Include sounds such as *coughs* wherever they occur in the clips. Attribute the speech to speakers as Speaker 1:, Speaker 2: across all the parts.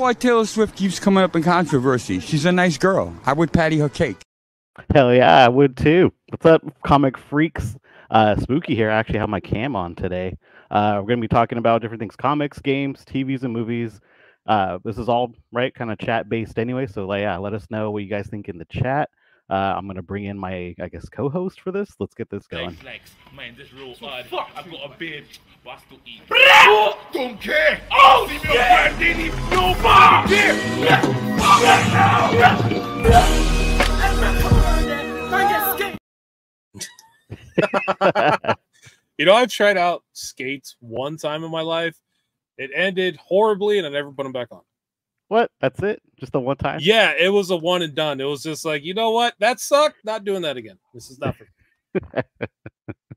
Speaker 1: why Taylor Swift keeps coming up in controversy. She's a nice girl. I would patty her cake.
Speaker 2: Hell yeah, I would too. What's up, comic freaks? Uh, Spooky here. I actually have my cam on today. Uh, we're gonna be talking about different things: comics, games, TVs, and movies. Uh, this is all right, kind of chat based anyway. So like, yeah, let us know what you guys think in the chat. Uh, I'm gonna bring in my, I guess, co-host for this. Let's get this going.
Speaker 3: Flex, man, this real hard. I've got a beard, but I still eat. Oh, don't care. Oh, see me yeah. on didn't even know about
Speaker 4: you know, I've tried out skates one time in my life. It ended horribly, and I never put them back on.
Speaker 2: What? That's it? Just the one time?
Speaker 4: Yeah, it was a one and done. It was just like, you know what? That sucked. Not doing that again. This is not for *laughs*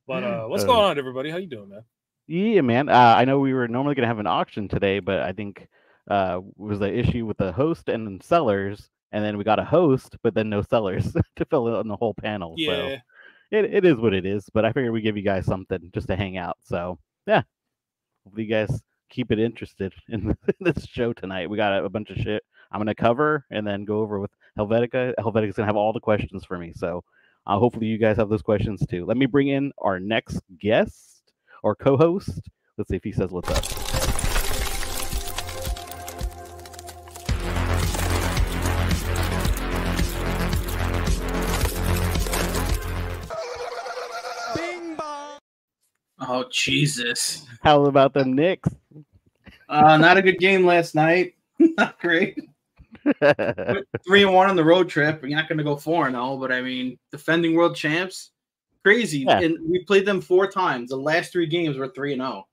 Speaker 4: But uh what's uh, going on, everybody? How you doing, man?
Speaker 2: Yeah, man. Uh, I know we were normally gonna have an auction today, but I think uh was the issue with the host and sellers, and then we got a host, but then no sellers *laughs* to fill in the whole panel. Yeah. So it, it is what it is. But I figured we give you guys something just to hang out. So yeah. Hopefully you guys keep it interested *laughs* in this show tonight. We got a, bunch of shit I'm gonna cover and then go over with Helvetica. Helvetica's gonna have all the questions for me, so uh, hopefully you guys have those questions too. Let me bring in our next guest or co-host. Let's see if he says what's up. Bing bong.
Speaker 5: Oh Jesus!
Speaker 2: How about the Knicks?
Speaker 5: Uh, not a good game last night. *laughs* not great. *laughs* Three and one on the road trip. You're not going to go four and zero, but I mean, defending world champs, crazy. Yeah. And we played them four times. The last three games were three and zero.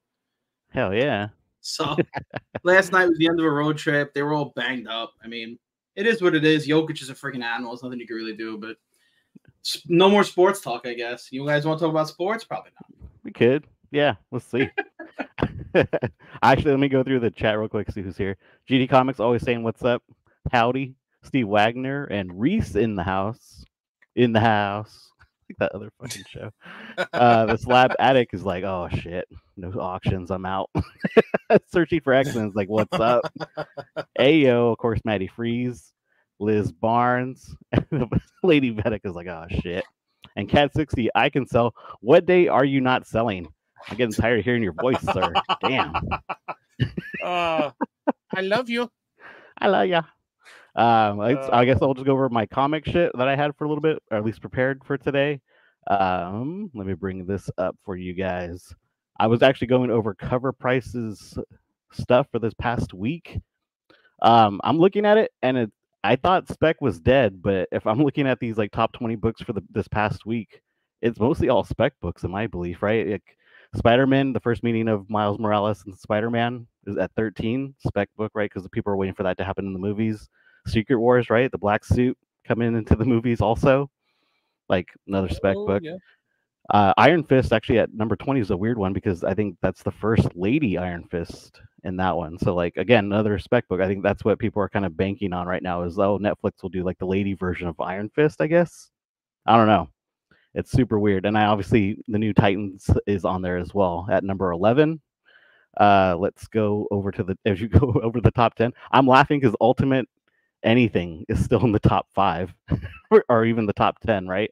Speaker 2: Hell yeah!
Speaker 5: So *laughs* last night was the end of a road trip. They were all banged up. I mean, it is what it is. Jokic is a freaking animal. There's nothing you can really do. But no more sports talk, I guess. You guys want to talk about sports? Probably not.
Speaker 2: We could. Yeah, let's see. *laughs* Actually, let me go through the chat real quick, see who's here. GD Comics always saying what's up. Howdy. Steve Wagner and Reese in the house. In the house. Like *laughs* that other fucking show. Uh the slab addict is like, oh shit. No auctions, I'm out. *laughs* Searching for excellence, like, what's up? *laughs* Ayo, of course, Maddie Freeze, Liz Barnes, Lady Vedic is like, oh shit. And Cat 60, I can sell. What day are you not selling? I'm getting tired of hearing your voice, sir. Damn.
Speaker 4: Uh, I love you.
Speaker 2: I love you. Um, I, uh, I guess I'll just go over my comic shit that I had for a little bit, or at least prepared for today. Um, let me bring this up for you guys. I was actually going over cover prices stuff for this past week. Um, I'm looking at it, and it, I thought spec was dead, but if I'm looking at these like top 20 books for the this past week, it's mostly all spec books in my belief, right? Like, Spider-Man, the first meeting of Miles Morales and Spider-Man is at 13 spec book, right? Because the people are waiting for that to happen in the movies. Secret Wars, right? The black suit coming into the movies also, like another spec oh, book. Yeah. Uh, Iron Fist actually at number 20 is a weird one because I think that's the first lady Iron Fist in that one. So like again, another spec book. I think that's what people are kind of banking on right now is oh Netflix will do like the lady version of Iron Fist, I guess. I don't know. It's super weird. And I obviously the new Titans is on there as well at number 11. Uh, let's go over to the *laughs* as you go over the top 10. I'm laughing because Ultimate anything is still in the top five *laughs* or even the top 10, right?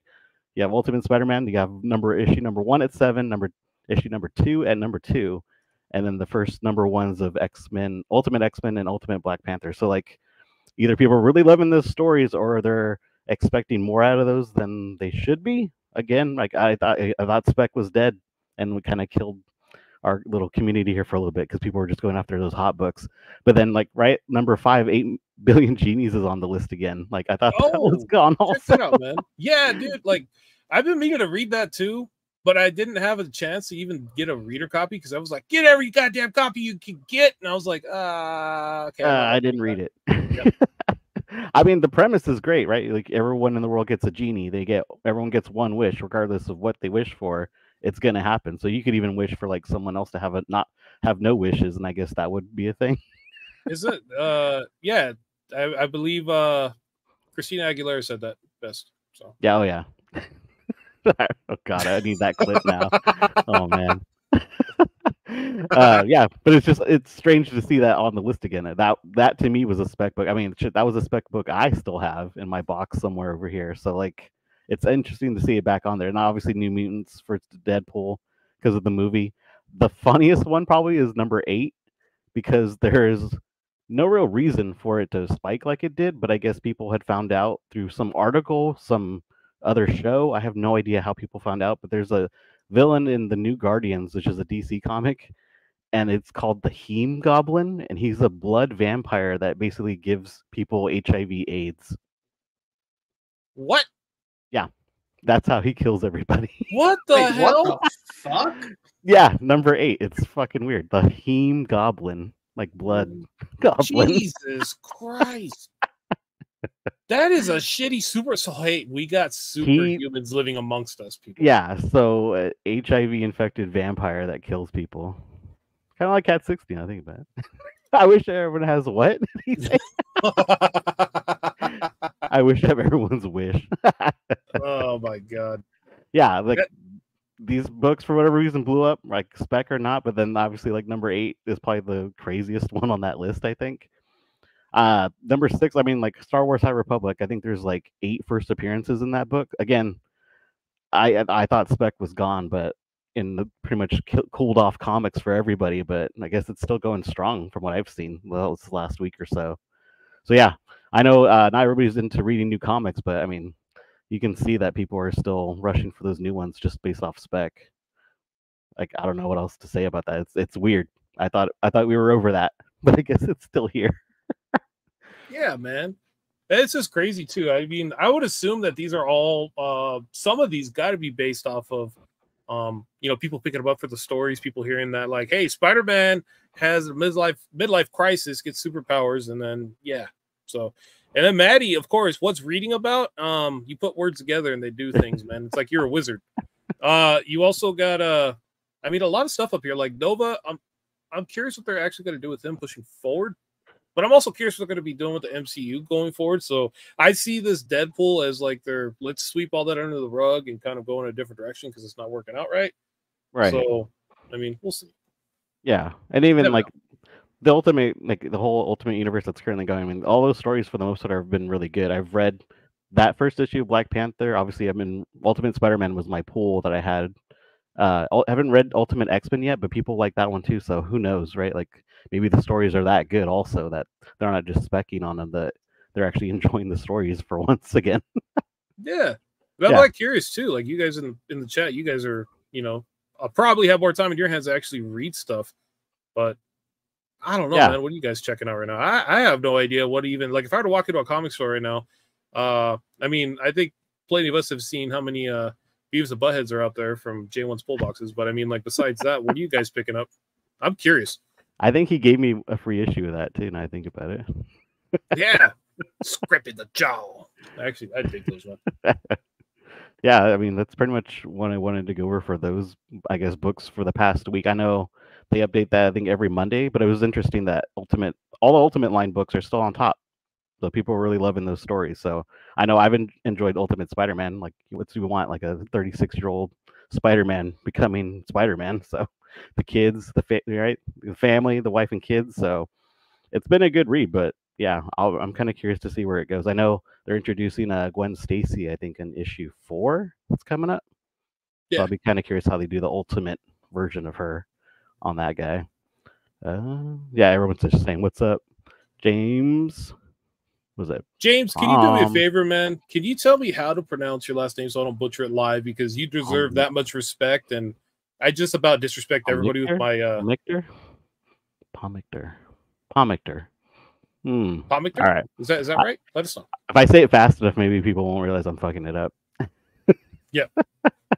Speaker 2: You have Ultimate Spider-Man, you have number issue number one at seven, number issue number two at number two, and then the first number ones of X-Men, Ultimate X-Men and Ultimate Black Panther. So like either people are really loving those stories or they're expecting more out of those than they should be again, like I thought, I thought Spec was dead, and we kind of killed our little community here for a little bit because people were just going after those hot books. But then, like, right number five, eight billion genies is on the list again. Like, I thought oh, *laughs* that was oh, gone. Also, check that out, *laughs* man.
Speaker 4: Yeah, dude. Like, I've been meaning to read that too, but I didn't have a chance to even get a reader copy because I was like, get every goddamn copy you can get, and I was like, ah, uh, okay.
Speaker 2: Uh, I didn't read it. Yep. *laughs* I mean, the premise is great, right? Like everyone in the world gets a genie. They get everyone gets one wish, regardless of what they wish for. It's gonna happen. So you could even wish for like someone else to have a not have no wishes, and I guess that would be a thing.
Speaker 4: is it? Uh, yeah, I, I believe uh, Christina Aguilera said that best. So
Speaker 2: yeah, oh yeah. *laughs* oh god, I need that clip now. oh man. *laughs* uh, yeah, but it's just it's strange to see that on the list again. That that to me was a spec book. I mean, that was a spec book I still have in my box somewhere over here. So like, it's interesting to see it back on there. And obviously, New Mutants for Deadpool because of the movie. The funniest one probably is number eight because *laughs* there's no real reason for it to spike like it did, but I guess people had found out through some article, some other show. I have no idea how people found out, but there's a villain in the New Guardians, which is a DC comic, and it's called the Hemo-Goblin, and he's a blood vampire that basically gives people HIV/AIDS.
Speaker 4: What?
Speaker 2: Yeah, that's how he kills everybody. *laughs*
Speaker 4: What the
Speaker 5: Wait,
Speaker 4: hell?
Speaker 5: what the fuck?
Speaker 2: yeah, number eight. It's fucking weird. The Hemo-Goblin, like blood *laughs* goblin.
Speaker 4: Jesus Christ. that is a shitty super. So, hey, we got superhumans living amongst us, people.
Speaker 2: Yeah, so uh, HIV infected vampire that kills people. Kind of like Cat 16, I think about it. *laughs* I wish everyone has what? Did he say? I wish I have everyone's wish.
Speaker 4: oh *laughs* my god.
Speaker 2: yeah, like
Speaker 4: That-
Speaker 2: these books for whatever reason blew up, like spec or not, but then obviously like number eight is probably the craziest *laughs* one on that list, I think. Uh number six, I mean like Star Wars High Republic, I think there's like eight first appearances in that book. Again, I I thought spec was gone, but in the pretty much cooled off comics for everybody, but I guess it's still going strong from what I've seen. Well, it's last week or so. So yeah, I know uh, not everybody's into reading new comics, but I mean, you can see that people are still rushing for those new ones just based off spec. Like I don't know what else to say about that. It's it's weird. I thought I thought we were over that, *laughs* but I guess it's still here.
Speaker 4: Yeah, man. It's just crazy too. I mean, I would assume that these are all uh some of these got to be based off of um, you know, people picking them up for the stories, people hearing that like, hey, Spider-Man has a midlife midlife crisis, gets superpowers, and then yeah. So and then Maddie, of course, what's reading about? Um, you put words together and they do things, man. It's like you're a wizard. Uh you also got uh I mean a lot of stuff up here, like Nova. I'm I'm curious what they're actually gonna do with them pushing forward. But I'm also curious what they're going to be doing with the MCU going forward. So I see this Deadpool as like they're let's sweep all that under the rug and kind of go in a different direction because it's not working out right.
Speaker 2: Right.
Speaker 4: So I mean, we'll see.
Speaker 2: yeah. And even like the ultimate like the whole ultimate universe that's currently going. I mean, all those stories for the most part have been really good. I've read that first issue of Black Panther. Obviously, I'm in Ultimate Spider-Man was my pool that I had. Uh, I haven't read Ultimate X-Men yet, but people like that one too. So who knows, right? Like maybe the stories are that good also that they're not just specking on them that they're actually *laughs* enjoying the stories for once again.
Speaker 4: Yeah, but I'm
Speaker 2: Yeah.
Speaker 4: like curious too. Like you guys in in the chat, you guys are you know I'll probably have more time in your hands to actually read stuff, but I don't know,
Speaker 2: Yeah.
Speaker 4: man. What are you guys checking out right now? I, I have no idea what even like if I were to walk into a comic store right now, uh, I mean, I think plenty of us have seen how many uh Beavis and Buttheads are out there from J1's pull boxes, but I mean, like besides that, what are you guys picking up? I'm curious.
Speaker 2: I think he gave me a free issue of that too. Now I think about it.
Speaker 4: Yeah, *laughs* script the jaw. Actually, I think those one. *laughs*
Speaker 2: yeah, I mean that's pretty much what I wanted to go over for those, I guess, books for the past week. I know they update that I think every Monday, but it was interesting that Ultimate, all the Ultimate line books are still on top. So people are really loving those stories. So I know I've en- enjoyed Ultimate Spider-Man. Like, what do we want? Like a 36-year-old Spider-Man becoming Spider-Man. *laughs* So the kids, the fa- right, the family, the wife and kids. So it's been a good read, but yeah, I'll, I'm kind of curious to see where it goes. I know they're introducing uh, Gwen Stacy, I think, in issue four that's coming up. So
Speaker 4: Yeah.
Speaker 2: I'll be kind of curious how they do the ultimate version of her on that guy. Uh, yeah, everyone's just saying, "What's up, James?" Was it?
Speaker 4: James, can you do me a
Speaker 2: Um,
Speaker 4: favor, man? Can you tell me how to pronounce your last name so I don't butcher it live? Because you deserve
Speaker 2: Um,
Speaker 4: that much respect, and I just about disrespect everybody with my uh
Speaker 2: Pomictor? Pomictor. Pomictor. Hmm.
Speaker 4: comic.
Speaker 2: All right.
Speaker 4: Is that is that
Speaker 2: I-
Speaker 4: right? Let us know.
Speaker 2: If I say it fast enough, maybe people won't realize I'm fucking it up.
Speaker 4: Yep. *laughs*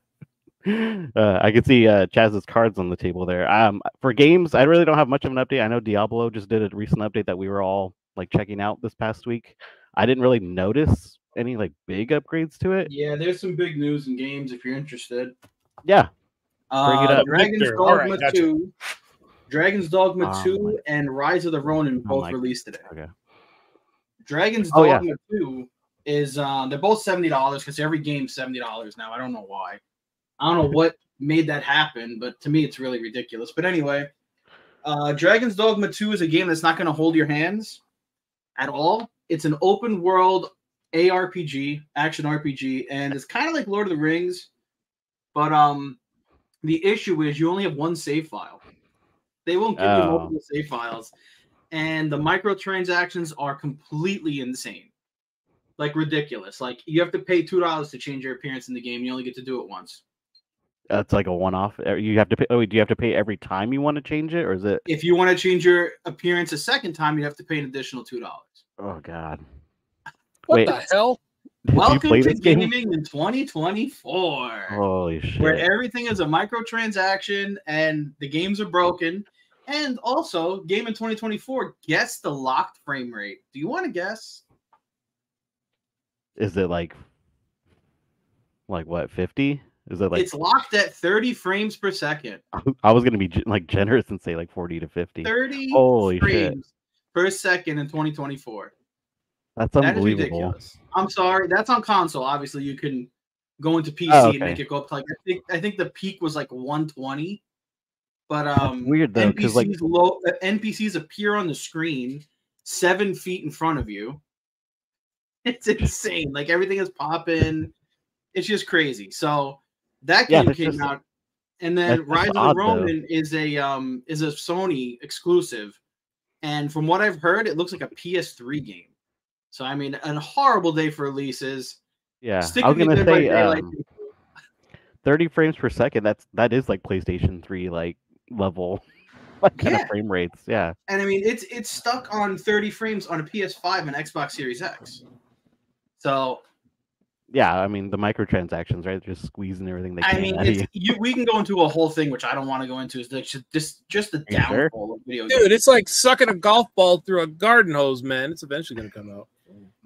Speaker 2: uh, I can see uh, Chaz's cards on the table there. Um, for games, I really don't have much of an update. I know Diablo just did a recent update that we were all like checking out this past week. I didn't really notice any like big upgrades to it.
Speaker 5: Yeah, there's some big news in games if you're interested.
Speaker 2: Yeah, Bring it
Speaker 5: Uh,
Speaker 2: up.
Speaker 5: Dragon's
Speaker 4: Victor,
Speaker 5: Dogma
Speaker 4: all right, gotcha.
Speaker 5: 2, Dragon's Dogma
Speaker 2: Oh
Speaker 5: 2, and Rise of the Ronin
Speaker 2: Oh
Speaker 5: both
Speaker 2: my-
Speaker 5: released today.
Speaker 2: okay.
Speaker 5: Dragon's
Speaker 2: Oh, yeah.
Speaker 5: Dogma 2 is uh, they're both seventy dollars because every game's seventy dollars now. I don't know why. I don't know what made that happen, but to me it's really ridiculous. But anyway, Uh, Dragon's Dogma 2 is a game that's not going to hold your hands at all. It's an open world ARPG, action RPG, and it's kind of like Lord of the Rings, but um, the issue is you only have one save file. They won't give you
Speaker 2: Oh.
Speaker 5: multiple save files, and the microtransactions are completely insane, like ridiculous. Like you have to pay two dollars to change your appearance in the game. You only get to do it once.
Speaker 2: That's like a one-off. Uh, You have to pay. Oh, wait, do you have to pay every time you want to change it, or is it?
Speaker 5: If you want to change your appearance a second time, you have to pay an additional two dollars.
Speaker 2: Oh God.
Speaker 4: What
Speaker 2: Wait.
Speaker 4: the hell?
Speaker 2: Did
Speaker 5: Welcome to
Speaker 2: this game?
Speaker 5: gaming in 2024.
Speaker 2: Holy shit!
Speaker 5: where everything is a microtransaction and the games are broken. And also, game in 2024, guess the locked frame rate. Do you want to guess?
Speaker 2: Is it like, like what? Fifty? Is it like?
Speaker 5: it's locked at 30 frames per second. *laughs*
Speaker 2: I was gonna be like generous and say like forty to fifty.
Speaker 5: 30
Speaker 2: Holy shit.
Speaker 5: frames per second in 2024.
Speaker 2: That's
Speaker 5: That
Speaker 2: unbelievable.
Speaker 5: ridiculous. I'm sorry. That's on console. Obviously, you can go into PC
Speaker 2: Oh,
Speaker 5: and make it go up to like I think I think the peak was like 120. But
Speaker 2: That's
Speaker 5: um
Speaker 2: weird, though, 'cause,
Speaker 5: because
Speaker 2: like-
Speaker 5: low uh, NPCs appear on the screen seven feet in front of you. It's *laughs* insane. Like everything is popping. It's just crazy. So that game
Speaker 2: that's
Speaker 5: came
Speaker 2: just-
Speaker 5: out, and then
Speaker 2: that's
Speaker 5: Rise of the
Speaker 2: though.
Speaker 5: Ronin is a um is a Sony exclusive, and from what I've heard, it looks like a PS3 game. So I mean, a horrible day for releases.
Speaker 2: Yeah,
Speaker 5: Stick
Speaker 2: I was gonna say um, thirty frames per second. That's that is like PlayStation Three like level, *laughs* like kind
Speaker 5: Yeah.
Speaker 2: of frame rates. Yeah,
Speaker 5: and I mean, it's it's stuck on 30 frames on a PS5 and Xbox Series X. So
Speaker 2: yeah. I mean the microtransactions, right? Just squeezing everything they can.
Speaker 5: I
Speaker 2: can
Speaker 5: mean,
Speaker 2: out of you.
Speaker 5: you, we can go into a whole thing, which I don't want to go into. Is the, just just the
Speaker 2: Are you sure?
Speaker 5: downfall of video games.
Speaker 4: Dude, it's like sucking a golf ball through a garden hose, man. It's eventually gonna come out.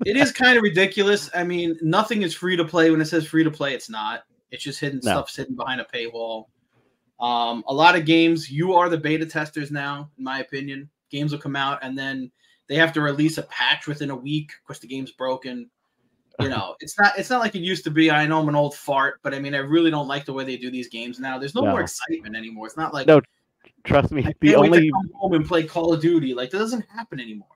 Speaker 5: it is kind of ridiculous. I mean, nothing is free to play. When it says free to play, it's not. It's just hidden
Speaker 2: No.
Speaker 5: stuff sitting behind a paywall. Um, a lot of games, you are the beta testers now, in my opinion. Games will come out and then they have to release a patch within a week because the game's broken. You know, it's not it's not like it used to be. I know I'm an old fart, but I mean, I really don't like the way they do these games now. There's no, more excitement anymore. It's not like
Speaker 2: No, Trust me, the only
Speaker 5: come home and play Call of Duty. Like that doesn't happen anymore.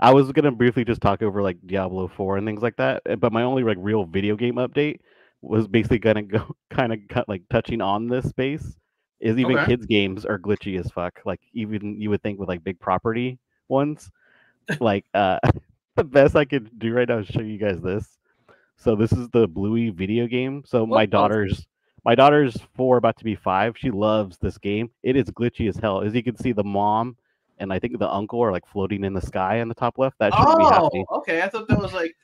Speaker 2: I was gonna briefly just talk over like Diablo Four and things like that, but my only like real video game update was basically gonna go *laughs* kind of cut like touching on this space. Is even
Speaker 5: Okay.
Speaker 2: kids games are glitchy as fuck. Like even you would think with like big property ones, like uh *laughs* the best I could do right now is show you guys this. So this is the Bluey video game. So my
Speaker 5: What the-
Speaker 2: daughter's my daughter's four, about to be five. She loves this game. It is glitchy as hell. As you can see, the mom and I think the uncle are like floating in the sky on the top left. That shouldn't be
Speaker 5: Oh, okay. I thought that was like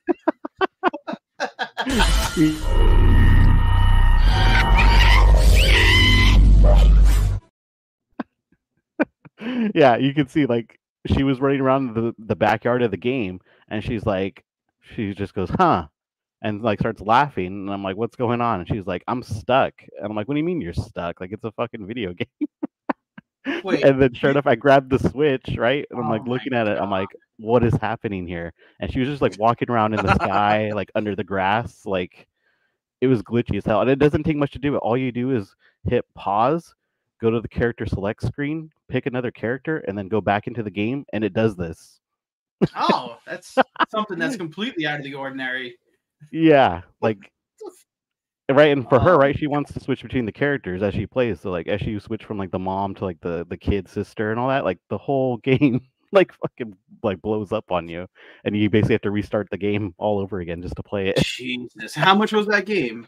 Speaker 5: *laughs*
Speaker 2: yeah, you can see like she was running around the, the backyard of the game and she's like she just goes, huh? And like starts laughing and I'm like, what's going on? And she's like, I'm stuck. And I'm like, what do you mean you're stuck? Like it's a fucking video *laughs* game.
Speaker 5: Wait,
Speaker 2: and then sure enough, I grabbed the switch, right? And I'm
Speaker 5: Oh
Speaker 2: like
Speaker 5: my
Speaker 2: looking at it, I'm like, what is happening here? And she was just like walking around in the sky, *laughs* like under the grass, like it was glitchy as hell. And it doesn't take much to do it. All you do is hit pause, go to the character select screen, pick another character, and then go back into the game, and it does this.
Speaker 5: Oh, that's something that's *laughs* completely out of the ordinary.
Speaker 2: Yeah, like right. And for her,
Speaker 5: Oh.
Speaker 2: right, she wants to switch between the characters as she plays. So like as she switch from like the mom to like the the kid sister and all that, like the whole *laughs* game like fucking like blows up on you, and you basically have to restart the game all over again just to play it.
Speaker 5: Jesus, how much was that game?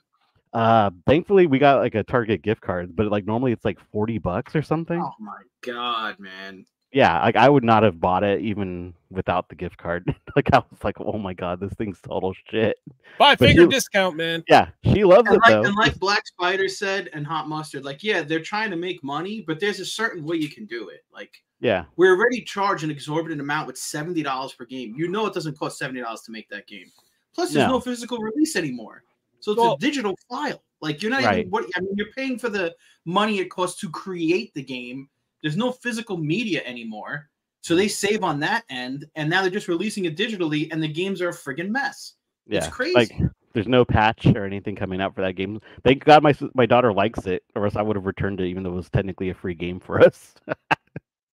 Speaker 2: Uh, thankfully we got like a Target gift card, but like normally it's like forty bucks or something.
Speaker 5: Oh my god, man!
Speaker 2: Yeah, like I would not have bought it even without the gift card. *laughs* like I was like, oh my god, this thing's total shit.
Speaker 4: Buy
Speaker 2: But
Speaker 4: finger
Speaker 2: you-
Speaker 4: discount, man.
Speaker 2: Yeah, she loves
Speaker 5: And
Speaker 2: it
Speaker 5: like,
Speaker 2: though.
Speaker 5: and like Black Spider said, and Hot Mustard, like yeah, they're trying to make money, but there's a certain way you can do it. Like
Speaker 2: yeah,
Speaker 5: we're already charged an exorbitant amount with seventy dollars per game. You know it doesn't cost seventy dollars to make that game. Plus, there's no,
Speaker 2: No.
Speaker 5: physical release anymore, so it's
Speaker 4: Well-
Speaker 5: a digital file. Like you're not
Speaker 2: Right.
Speaker 5: even what I mean. You're paying for the money it costs to create the game. There's no physical media anymore, so hmm. they save on that end, and now they're just releasing it digitally, and the games are a friggin' mess.
Speaker 2: yeah.
Speaker 5: It's crazy.
Speaker 2: Like there's no patch or anything coming out for that game. Thank God my my daughter likes it, or else I would have returned it, even though it was technically a free game for *laughs* us.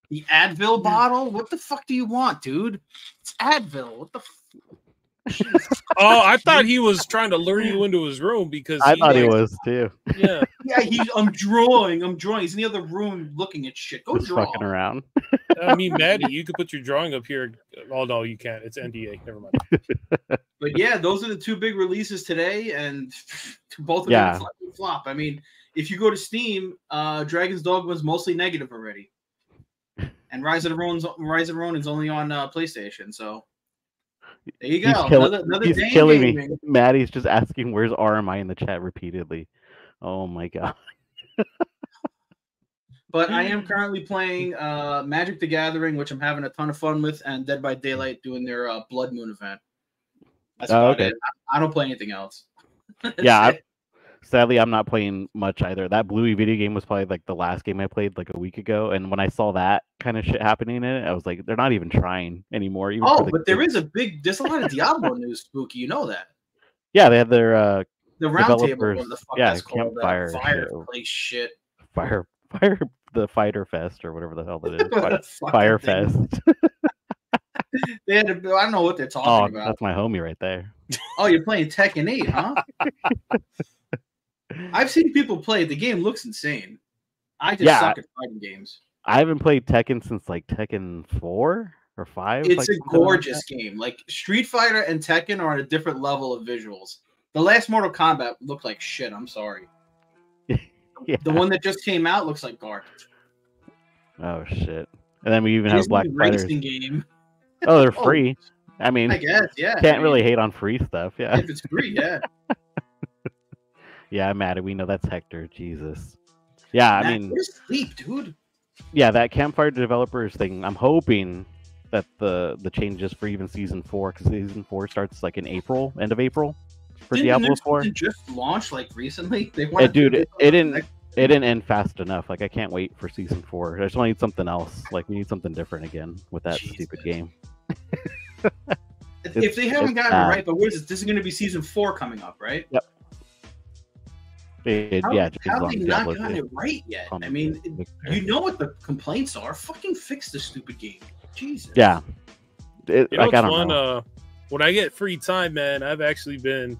Speaker 5: The Advil bottle? What the fuck do you want, dude? It's Advil. What the f-
Speaker 4: Oh, I thought he was trying to lure you into his room because
Speaker 2: I thought he was too.
Speaker 4: Yeah, *laughs*
Speaker 5: Yeah, he's I'm drawing. I'm drawing. He's in the other room looking at shit. Go
Speaker 2: Just
Speaker 5: draw.
Speaker 2: fucking around.
Speaker 4: I mean, Maddie, you could put your drawing up here. Oh no, you can't. It's NDA. Never mind. *laughs*
Speaker 5: But yeah, those are the two big releases today, and both of
Speaker 2: Yeah.
Speaker 5: them fucking flop. I mean, if you go to Steam, uh Dragon's Dogma was mostly negative already. And Rise of the Ronin's Rise of the Ronin's only on uh, PlayStation, so there you
Speaker 2: He's
Speaker 5: go.
Speaker 2: kill-
Speaker 5: another another
Speaker 2: He's killing me.
Speaker 5: gaming.
Speaker 2: Maddie's just asking where's RMI in the chat repeatedly. Oh my god. *laughs*
Speaker 5: But I am *laughs* currently playing uh Magic the Gathering, which I'm having a ton of fun with, and Dead by Daylight doing their uh, Blood Moon event. That's
Speaker 2: Oh,
Speaker 5: about
Speaker 2: okay.
Speaker 5: it. I, I don't play anything else. *laughs*
Speaker 2: Yeah, I-. Sadly, I'm not playing much either. That Bluey video game was probably like the last game I played like a week ago, and when I saw that kind of shit happening in it, I was like, they're not even trying anymore. Even
Speaker 5: Oh,
Speaker 2: the
Speaker 5: but there
Speaker 2: kids.
Speaker 5: is a big. There's a lot of Diablo news, Spooky. You know that.
Speaker 2: Yeah, they had their uh,
Speaker 5: The
Speaker 2: Developers-
Speaker 5: what the fuck
Speaker 2: yeah, campfire shit.
Speaker 5: fireplace shit.
Speaker 2: fire, fire, the fighter fest or whatever the hell that is. *laughs* Fire, fire fest. *laughs*
Speaker 5: They had a, I don't know what they're
Speaker 2: Oh,
Speaker 5: talking about.
Speaker 2: that's my homie right there.
Speaker 5: Oh, you're playing Tekken 8, huh? *laughs* I've seen people play. it. The game looks insane. I just
Speaker 2: Yeah.
Speaker 5: suck at fighting games.
Speaker 2: I haven't played Tekken since like Tekken four or five.
Speaker 5: It's
Speaker 2: like,
Speaker 5: a
Speaker 2: something like
Speaker 5: gorgeous game. Like Street Fighter and Tekken are on a different level of visuals. The last Mortal Kombat looked like shit. I'm sorry. *laughs*
Speaker 2: Yeah.
Speaker 5: The one that just came out looks like garbage.
Speaker 2: Oh shit. And then we even have Black Fighters.
Speaker 5: racing game.
Speaker 2: Oh, they're *laughs*
Speaker 5: Oh,
Speaker 2: free. I mean,
Speaker 5: I guess, yeah.
Speaker 2: Can't
Speaker 5: mean,
Speaker 2: really hate on free stuff. Yeah.
Speaker 5: If it's free, yeah. *laughs*
Speaker 2: Yeah, I'm mad. We know that's Hector. Jesus. Yeah, I
Speaker 5: Man,
Speaker 2: mean,
Speaker 5: sleep, dude.
Speaker 2: yeah, that campfire developers thing. I'm hoping that the the changes for even season four, because season four starts like in April, end of April, for
Speaker 5: Didn't
Speaker 2: Diablo four.
Speaker 5: just launched like recently. They wanted to
Speaker 2: dude, it, it didn't.
Speaker 5: next-
Speaker 2: It didn't end fast enough. Like I can't wait for season four. I just want to need something else. Like we need something different again with that stupid game.
Speaker 5: If they haven't gotten it right, but what is this? This is going to be season four coming up, right?
Speaker 2: It,
Speaker 5: How,
Speaker 2: yeah,
Speaker 5: how
Speaker 2: depends
Speaker 5: they not
Speaker 2: Diablo
Speaker 5: gotten it right yet? I mean, you know what the complaints are. Fucking fix this stupid game. Jesus.
Speaker 2: Yeah. It,
Speaker 4: You know
Speaker 2: like I don't
Speaker 4: fun?
Speaker 2: know.
Speaker 4: Uh, when I get free time, man, I've actually been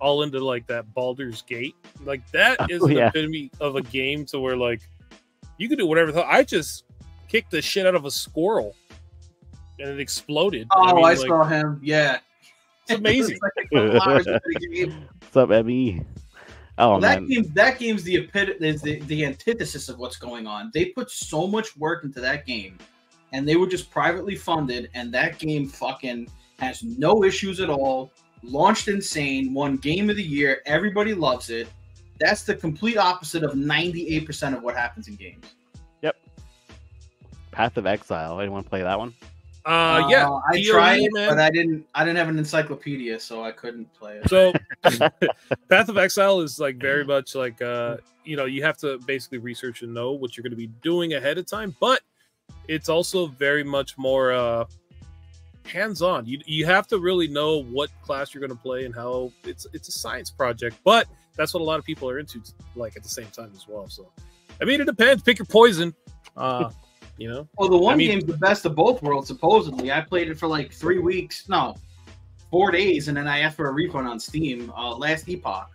Speaker 4: all into like that Baldur's Gate. Like that *laughs* is
Speaker 2: Oh,
Speaker 4: an
Speaker 2: yeah.
Speaker 4: epitome of a game to where like you can do whatever. The, I just kicked the shit out of a squirrel and it exploded.
Speaker 5: Oh, I,
Speaker 4: mean, like,
Speaker 5: saw him. Yeah.
Speaker 4: It's amazing. *laughs*
Speaker 5: It's like a couple hours into the game. *laughs*
Speaker 2: What's up, Emmy? Oh
Speaker 5: Well, that game, that game's the epit- is the, the antithesis of what's going on. They put so much work into that game, and they were just privately funded, and that game fucking has no issues at all. Launched insane, won game of the year. Everybody loves it. That's the complete opposite of 98% of what happens in games. Yep.
Speaker 2: Path of Exile. Anyone play that one?
Speaker 4: Uh, yeah,
Speaker 5: I
Speaker 4: PoE,
Speaker 5: tried it,
Speaker 4: man.
Speaker 5: but I didn't. I didn't have an encyclopedia, so I couldn't play it.
Speaker 4: So, *laughs* *laughs* Path of Exile is like very much like uh, you know you have to basically research and know what you're going to be doing ahead of time, but it's also very much more uh, hands-on. You you have to really know what class you're going to play and how it's it's a science project, but that's what a lot of people are into like at the same time as well. So, I mean, it depends. Pick your poison. Uh, *laughs* you know,
Speaker 5: Well, the one
Speaker 4: I mean-
Speaker 5: game's the best of both worlds, supposedly. I played it for like three weeks, no, four days, and then I asked for a refund on Steam. Uh, last Epoch.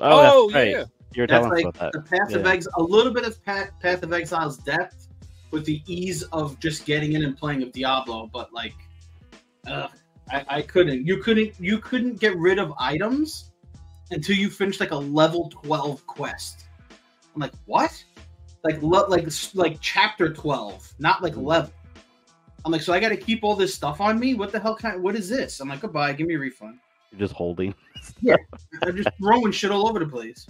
Speaker 2: Oh, that's right.
Speaker 4: yeah.
Speaker 2: You were
Speaker 5: That's
Speaker 2: telling us
Speaker 5: like
Speaker 2: about
Speaker 5: the
Speaker 2: that.
Speaker 5: Path of
Speaker 2: Yeah.
Speaker 5: Exile, a little bit of Path, Path of Exile's depth with the ease of just getting in and playing of Diablo, but like, uh, I, I couldn't. You couldn't. You couldn't get rid of items until you finished like a level twelve quest. I'm like, what? Like, le- like, like chapter twelve, not like level. I'm like, so I got to keep all this stuff on me? What the hell kind? What is this? I'm like, goodbye. Give me a refund.
Speaker 2: You're just holding. *laughs*
Speaker 5: Yeah, I'm just throwing shit all over the place.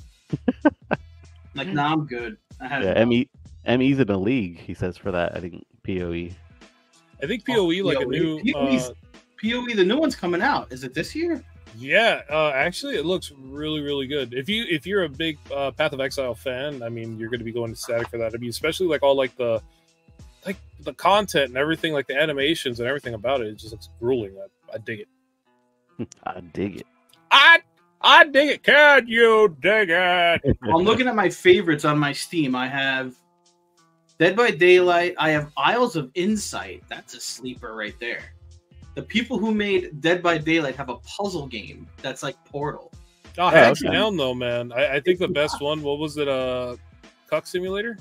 Speaker 5: like, nah, I'm good. I had
Speaker 2: Yeah. Me Me's in the league. He says for that. I think. Poe.
Speaker 4: I think POE like a
Speaker 5: PoE.
Speaker 4: new.
Speaker 5: PoE's
Speaker 4: Uh,
Speaker 5: PoE, the new one's coming out. Is it this year?
Speaker 4: Yeah, uh, actually, it looks really, really good. If you if you're a big uh, Path of Exile fan, I mean, you're going to be going to Static for that. I mean, especially like all like the like the content and everything, like the animations and everything about it. It just looks grueling. I, I dig it. *laughs*
Speaker 2: I dig it.
Speaker 4: I I dig it. Can you dig it? *laughs*
Speaker 5: I'm looking at my favorites on my Steam. I have Dead by Daylight. I have Isles of Insight. That's a sleeper right there. The people who made Dead by Daylight have a puzzle game that's like Portal.
Speaker 4: Oh,
Speaker 2: Yeah,
Speaker 4: hands
Speaker 2: okay.
Speaker 4: down though, man. I, I think the best one. What was it? Uh, Cuck Simulator.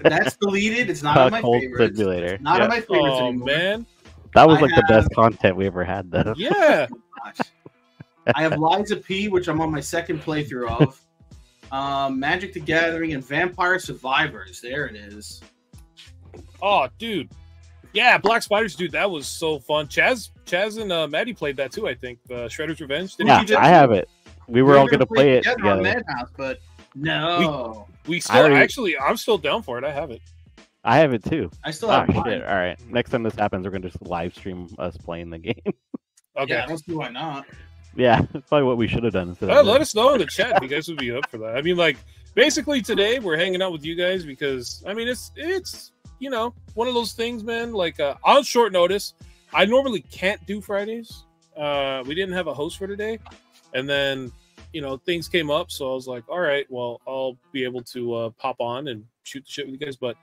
Speaker 5: That's deleted. It's not on my
Speaker 2: Cuckold
Speaker 5: favorites.
Speaker 2: Simulator.
Speaker 5: Not
Speaker 2: Yeah.
Speaker 5: on my favorites
Speaker 4: Oh
Speaker 5: anymore.
Speaker 4: man,
Speaker 2: That was
Speaker 5: I
Speaker 2: like the best content we ever had, though.
Speaker 4: yeah.
Speaker 5: Gosh. *laughs* I have Lies of P, which I'm on my second playthrough of. Um, Magic the Gathering and Vampire Survivors. There it is.
Speaker 4: Oh, dude. Yeah, Black Spiders, dude. That was so fun. Chaz, Chaz, and uh, Maddie played that too. I think uh, Shredder's Revenge. Didn't
Speaker 2: Yeah. I have it. We were
Speaker 5: We
Speaker 2: all gonna play it
Speaker 5: together
Speaker 2: together.
Speaker 5: Madhouse, but no,
Speaker 4: We still
Speaker 2: already-
Speaker 4: actually. I'm still down for it. I have it.
Speaker 2: I have it too.
Speaker 5: I still
Speaker 2: Oh
Speaker 5: have mine.
Speaker 2: shit! All right, next time this happens, we're gonna just live stream us playing the game. *laughs*
Speaker 4: Okay.
Speaker 5: Yeah, I don't why not.
Speaker 2: yeah, *laughs* that's probably what we should have done instead.
Speaker 4: Uh, let us know in the chat if you guys would be up for that. I mean, like, basically today we're hanging out with you guys because I mean it's it's you know one of those things, man. Like uh, on short notice, I normally can't do Fridays. Uh, we didn't have a host for today, and then you know things came up, so I was like, all right, well I'll be able to uh, pop on and shoot the shit with you guys. But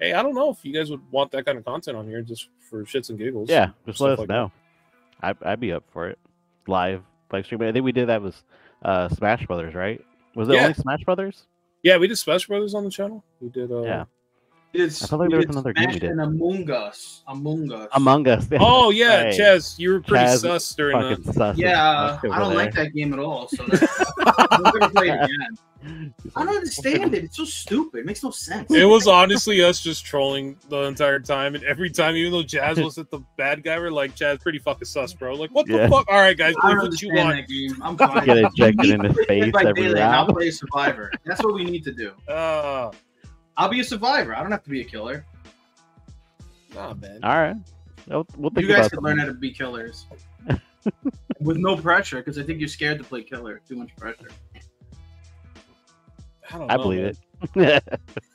Speaker 4: hey, I don't know if you guys would want that kind of content on here just for shits and giggles.
Speaker 2: Yeah, just let us
Speaker 4: like
Speaker 2: know. I'd, I'd be up for it. Live live stream. I think we did that with uh, Smash Brothers, right? Was it
Speaker 4: Yeah.
Speaker 2: only Smash Brothers?
Speaker 4: yeah, we did Smash Brothers on the channel. We did. Uh,
Speaker 2: Yeah.
Speaker 5: It's,
Speaker 2: I felt like there was another game
Speaker 5: Smash
Speaker 2: we did.
Speaker 5: Among Us. Among Us.
Speaker 2: Among Us.
Speaker 4: Oh yeah,
Speaker 2: Hey,
Speaker 4: Chaz, you were pretty
Speaker 2: Chaz
Speaker 4: sus during that.
Speaker 2: fucking sus.
Speaker 5: Yeah, I don't
Speaker 2: there.
Speaker 5: like that game at all. So *laughs* that's, I'm gonna play it again. *laughs* I don't understand it. It's so stupid. It makes no sense.
Speaker 4: It was honestly us just trolling the entire time, and every time, even though Jazz wasn't the bad guy, we're like, Jazz, pretty fucking sus, bro. Like, what
Speaker 2: Yeah.
Speaker 4: the fuck? All right, guys,
Speaker 5: I
Speaker 4: do
Speaker 5: don't
Speaker 4: what you want.
Speaker 5: that game. I'm fine.
Speaker 2: Get ejected
Speaker 5: We
Speaker 2: in
Speaker 5: need
Speaker 2: his
Speaker 5: to play Dead
Speaker 2: face
Speaker 5: by
Speaker 2: every
Speaker 5: Daylight, I'll play Survivor. That's what we need to do. *laughs*
Speaker 4: Uh,
Speaker 5: I'll be a survivor. I don't have to be a killer.
Speaker 4: nah, man.
Speaker 2: All right. We'll, we'll think
Speaker 5: You guys
Speaker 2: about
Speaker 5: could learn how to be killers *laughs* with no pressure, because I think you're scared to play killer. Too much pressure.
Speaker 4: I don't
Speaker 2: I
Speaker 4: know,
Speaker 2: believe
Speaker 4: man.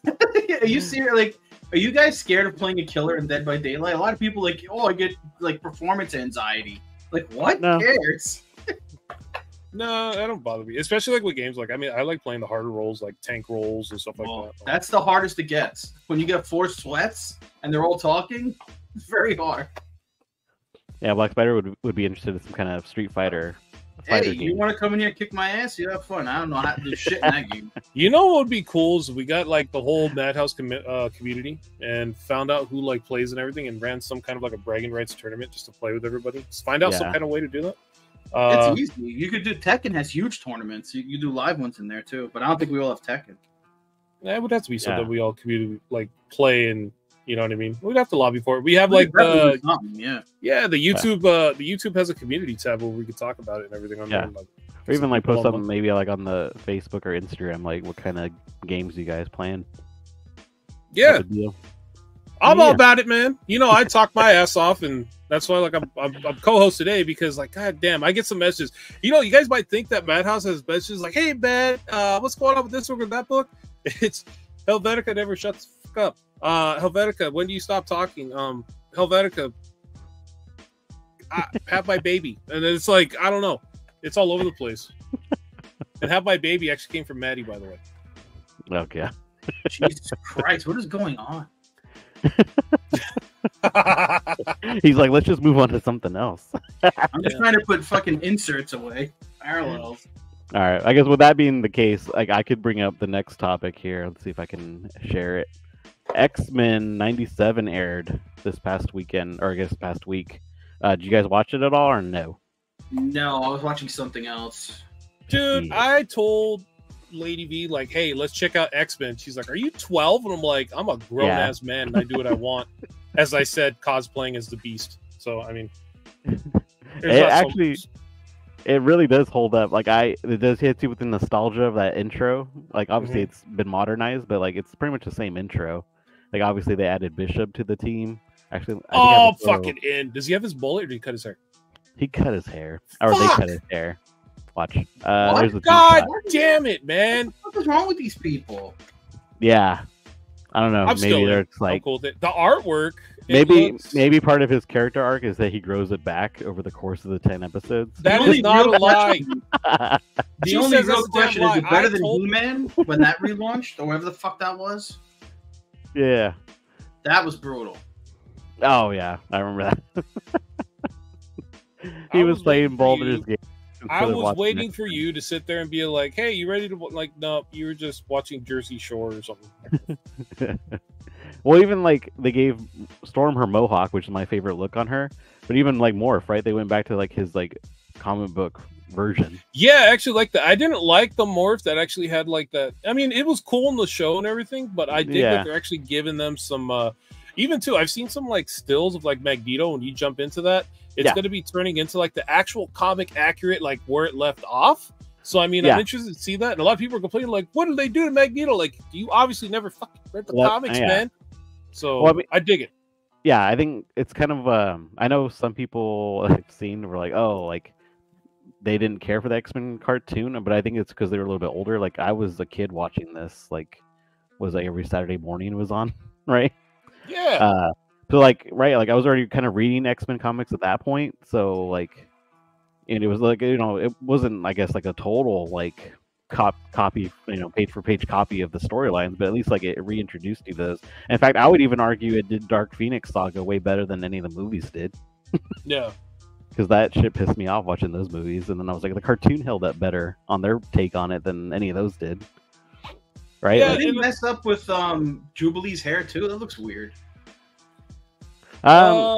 Speaker 2: it. *laughs* *laughs*
Speaker 5: are you serious? Like, are you guys scared of playing a killer in Dead by Daylight? A lot of people like, oh, I get like performance anxiety. Like, what
Speaker 2: No.
Speaker 5: cares?
Speaker 4: No, that don't bother me. Especially like with games like I mean, I like playing the harder roles, like tank roles and stuff like
Speaker 5: Well,
Speaker 4: that.
Speaker 5: that's the hardest it gets. When you get four sweats and they're all talking, *laughs* it's very hard.
Speaker 2: yeah, Black Spider would would be interested in some kind of Street Fighter fighter
Speaker 5: Hey, you want to come in here and kick my ass? You have fun. I don't know how to do shit in that game. *laughs*
Speaker 4: You know what would be cool is if we got like the whole Madhouse commi- uh, community and found out who like plays and everything and ran some kind of like a bragging rights tournament just to play with everybody. Just find out some kind of way to do that. Uh,
Speaker 5: it's easy. You could do Tekken has huge tournaments. You, you do live ones in there too, but I don't think we all have Tekken.
Speaker 4: it would have to be something
Speaker 2: Yeah.
Speaker 4: we all community like play and you know what I mean. We'd have to lobby for it. We have like the
Speaker 5: do something, yeah.
Speaker 4: yeah the YouTube uh the YouTube has a community tab where we could talk about it and everything on
Speaker 2: Yeah.
Speaker 4: there. Like,
Speaker 2: Or even like post something maybe like on the Facebook or Instagram, like what kind of games you guys playing?
Speaker 4: yeah,
Speaker 2: Type of deal.
Speaker 4: I'm all about it, man. You know, I talk my *laughs* ass off, and that's why, like, I'm, I'm, I'm co-host today because, like, god damn, I get some messages. You know, you guys might think that Madhouse has messages like, "Hey, man, uh, what's going on with this book or that book?" *laughs* It's Helvetica never shuts the fuck up. Uh, Helvetica, when do you stop talking? Um, Helvetica, I, have my baby, and it's like, I don't know, it's all over the place. and have my baby actually came from Maddie, by the way.
Speaker 2: Okay. *laughs*
Speaker 5: Jesus Christ, what is going on? *laughs*
Speaker 2: He's like, let's just move on to something else.
Speaker 5: I'm just trying to put fucking inserts away. Parallels.
Speaker 2: All right. I guess with that being the case, like I could bring up the next topic here. Let's see if I can share it. X Men '97 aired this past weekend, or I guess past week. Uh, did you guys watch it at all, or no?
Speaker 5: No, I was watching something else.
Speaker 4: Dude, I told Lady V, like, hey, let's check out X Men. She's like, Are you 12? And I'm like, I'm a grown
Speaker 2: Yeah.
Speaker 4: ass man and I do what I want. *laughs* As I said, cosplaying as the beast. So, I mean, *laughs*
Speaker 2: It
Speaker 4: not so
Speaker 2: actually- It really does hold up. Like I, it does hit you with the nostalgia of that intro. Like obviously
Speaker 4: Mhm.
Speaker 2: it's been modernized, but like it's pretty much the same intro. Like obviously they added Bishop to the team. Actually, I think I have
Speaker 4: Oh, fucking in. Does he have his bullet or did he cut his hair?
Speaker 2: He cut his hair, or they cut his hair. Watch. Uh,
Speaker 5: What?
Speaker 2: there's a
Speaker 4: God damn it, man.
Speaker 5: What is wrong with these people?
Speaker 2: Yeah, I don't know.
Speaker 4: I'm
Speaker 2: maybe
Speaker 4: in.
Speaker 2: they're like
Speaker 4: cool. The artwork.
Speaker 2: maybe
Speaker 4: looks-
Speaker 2: maybe part of his character arc is that he grows it back over the course of the ten episodes.
Speaker 4: That
Speaker 5: The
Speaker 4: is
Speaker 5: only
Speaker 4: not a lie. *laughs*
Speaker 5: The
Speaker 4: She
Speaker 5: only real
Speaker 4: that's a damn
Speaker 5: question is
Speaker 4: lie.
Speaker 5: it better
Speaker 4: I
Speaker 5: than
Speaker 4: told-
Speaker 5: He-Man *laughs* when that relaunched or whatever the fuck that was?
Speaker 2: Yeah.
Speaker 5: That was brutal.
Speaker 2: Oh yeah, I remember that. *laughs*
Speaker 4: I
Speaker 2: he was,
Speaker 4: was
Speaker 2: playing
Speaker 4: waiting for
Speaker 2: Baldur's
Speaker 4: you-
Speaker 2: Gate.
Speaker 4: I was waiting
Speaker 2: it.
Speaker 4: for you to sit there and be like, "Hey, you ready to like?" No, you were just watching Jersey Shore or something. *laughs*
Speaker 2: well, even like they gave Storm her mohawk, which is my favorite look on her. But even like Morph, right? They went back to like his like comic book version.
Speaker 4: Yeah, actually, like that. I didn't like the morph that actually had like that. I mean, it was cool in the show and everything, but I dig
Speaker 2: Yeah.
Speaker 4: they're actually giving them some. uh Even too, I've seen some like stills of like Magneto when you jump into that. It's
Speaker 2: Yeah.
Speaker 4: going to be turning into like the actual comic accurate, like where it left off. So I mean,
Speaker 2: Yeah.
Speaker 4: I'm interested to see that. And a lot of people are complaining, like, "What did they do to Magneto?" Like, you obviously never fucking read the
Speaker 2: Well,
Speaker 4: comics,
Speaker 2: yeah.
Speaker 4: man. So
Speaker 2: Well, I mean-
Speaker 4: I dig it.
Speaker 2: yeah, I think it's kind of. Um, I know some people *laughs* I've seen were like, oh, like they didn't care for the X Men cartoon, but I think it's because they were a little bit older. Like I was a kid watching this, like was like every Saturday morning it was on, *laughs* right?
Speaker 4: Yeah,
Speaker 2: Uh, so like right, like I was already kind of reading X Men comics at that point, so like, and it was like you know it wasn't I guess like a total like cop copy you know page for page copy of the storylines, but at least like it reintroduced you to those. In fact, I would even argue it did Dark Phoenix Saga way better than any of the movies did *laughs*
Speaker 4: yeah.
Speaker 2: because that shit pissed me off watching those movies, and then I was like the cartoon held up better on their take on it than any of those did. Right?
Speaker 4: Yeah,
Speaker 2: Like,
Speaker 5: Did
Speaker 4: it
Speaker 5: they mess up with um Jubilee's hair too? That looks weird.
Speaker 2: Um,
Speaker 4: Uh,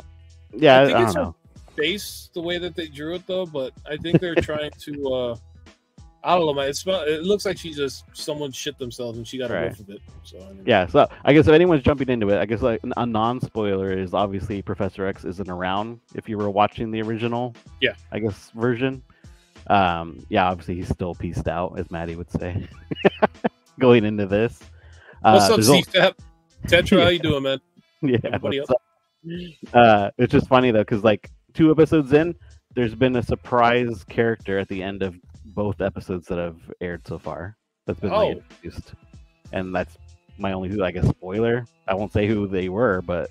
Speaker 2: yeah, I,
Speaker 4: think
Speaker 2: I
Speaker 4: it's
Speaker 2: don't
Speaker 4: a-
Speaker 2: know.
Speaker 4: face the way that they drew it though, but I think they're trying to. uh I don't know, man. It, smell, it looks like she just someone shit themselves and she got a
Speaker 2: Right.
Speaker 4: whiff of it. So I mean,
Speaker 2: Yeah, so I guess if anyone's jumping into it, I guess like a non-spoiler is obviously Professor X isn't around. If you were watching the original,
Speaker 4: Yeah.
Speaker 2: I guess version, um, yeah, obviously he's still pieced out, as Maddie would say, *laughs* going into this.
Speaker 4: What's
Speaker 2: Uh,
Speaker 4: up,
Speaker 2: there's al-
Speaker 4: CFAP? Tetra, how *laughs* you doing, man?
Speaker 2: yeah, what's up? Uh, it's just funny though, because like two episodes in, there's been a surprise character at the end of both episodes that have aired so far. That's been
Speaker 4: Oh.
Speaker 2: introduced, and that's my only, I guess, spoiler. I won't say who they were, but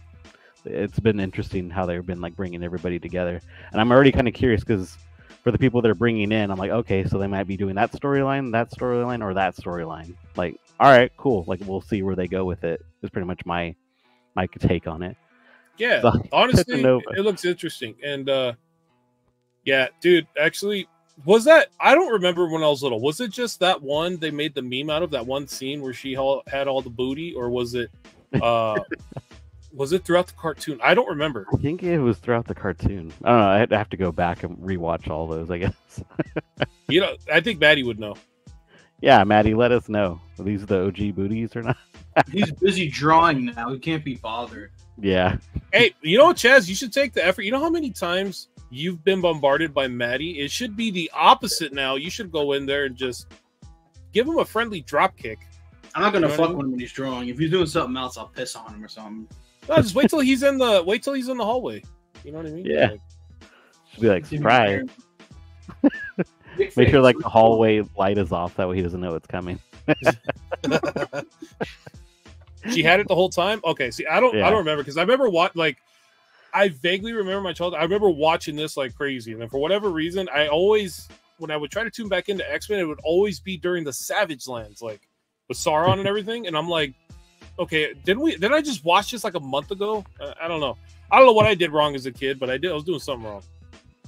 Speaker 2: it's been interesting how they've been like bringing everybody together, and I'm already kind of curious because for the people they're bringing in, I'm like, okay, so they might be doing that storyline, that storyline, or that storyline. Like, all right, cool. Like, we'll see where they go with it. it. Is pretty much my my take on it.
Speaker 4: Yeah,
Speaker 2: So, *laughs*
Speaker 4: honestly, it looks interesting. And uh yeah, dude, actually, was that I don't remember when I was little. Was it just that one they made the meme out of that one scene where she had all the booty, or was it *laughs* uh was it throughout the cartoon? I don't remember.
Speaker 2: I think it was throughout the cartoon. I don't know. I'd have to go back and rewatch all those. I guess. *laughs*
Speaker 4: You know, I think Maddie would know.
Speaker 2: Yeah, Maddie, let us know. Are these the OG booties or not? *laughs*
Speaker 5: He's busy drawing now. He can't be bothered.
Speaker 2: Yeah.
Speaker 4: Hey, you know what, Chaz? You should take the effort. You know how many times you've been bombarded by Maddie? It should be the opposite now. You should go in there and just give him a friendly drop kick.
Speaker 5: I'm not gonna
Speaker 4: You know
Speaker 5: fuck with him when he's drawing. If he's doing something else, I'll piss on him or something.
Speaker 4: No, just wait till he's in the wait till he's in the hallway. You know what I mean?
Speaker 2: Yeah.
Speaker 4: Like,
Speaker 2: be like surprise. *laughs*
Speaker 5: Big
Speaker 2: Make sure like the hallway light is off. That way he doesn't know it's coming.
Speaker 4: she had it the whole time. Okay, see, I don't,
Speaker 2: Yeah.
Speaker 4: I don't remember because I remember what like, I vaguely remember my childhood. I remember watching this like crazy, and then for whatever reason, I always when I would try to tune back into X Men, it would always be during the Savage Lands, like with Sauron and everything. And I'm like, okay, didn't we? Did I just watch this like a month ago? Uh, I don't know. I don't know what I did wrong as a kid, but I did. I was doing something wrong.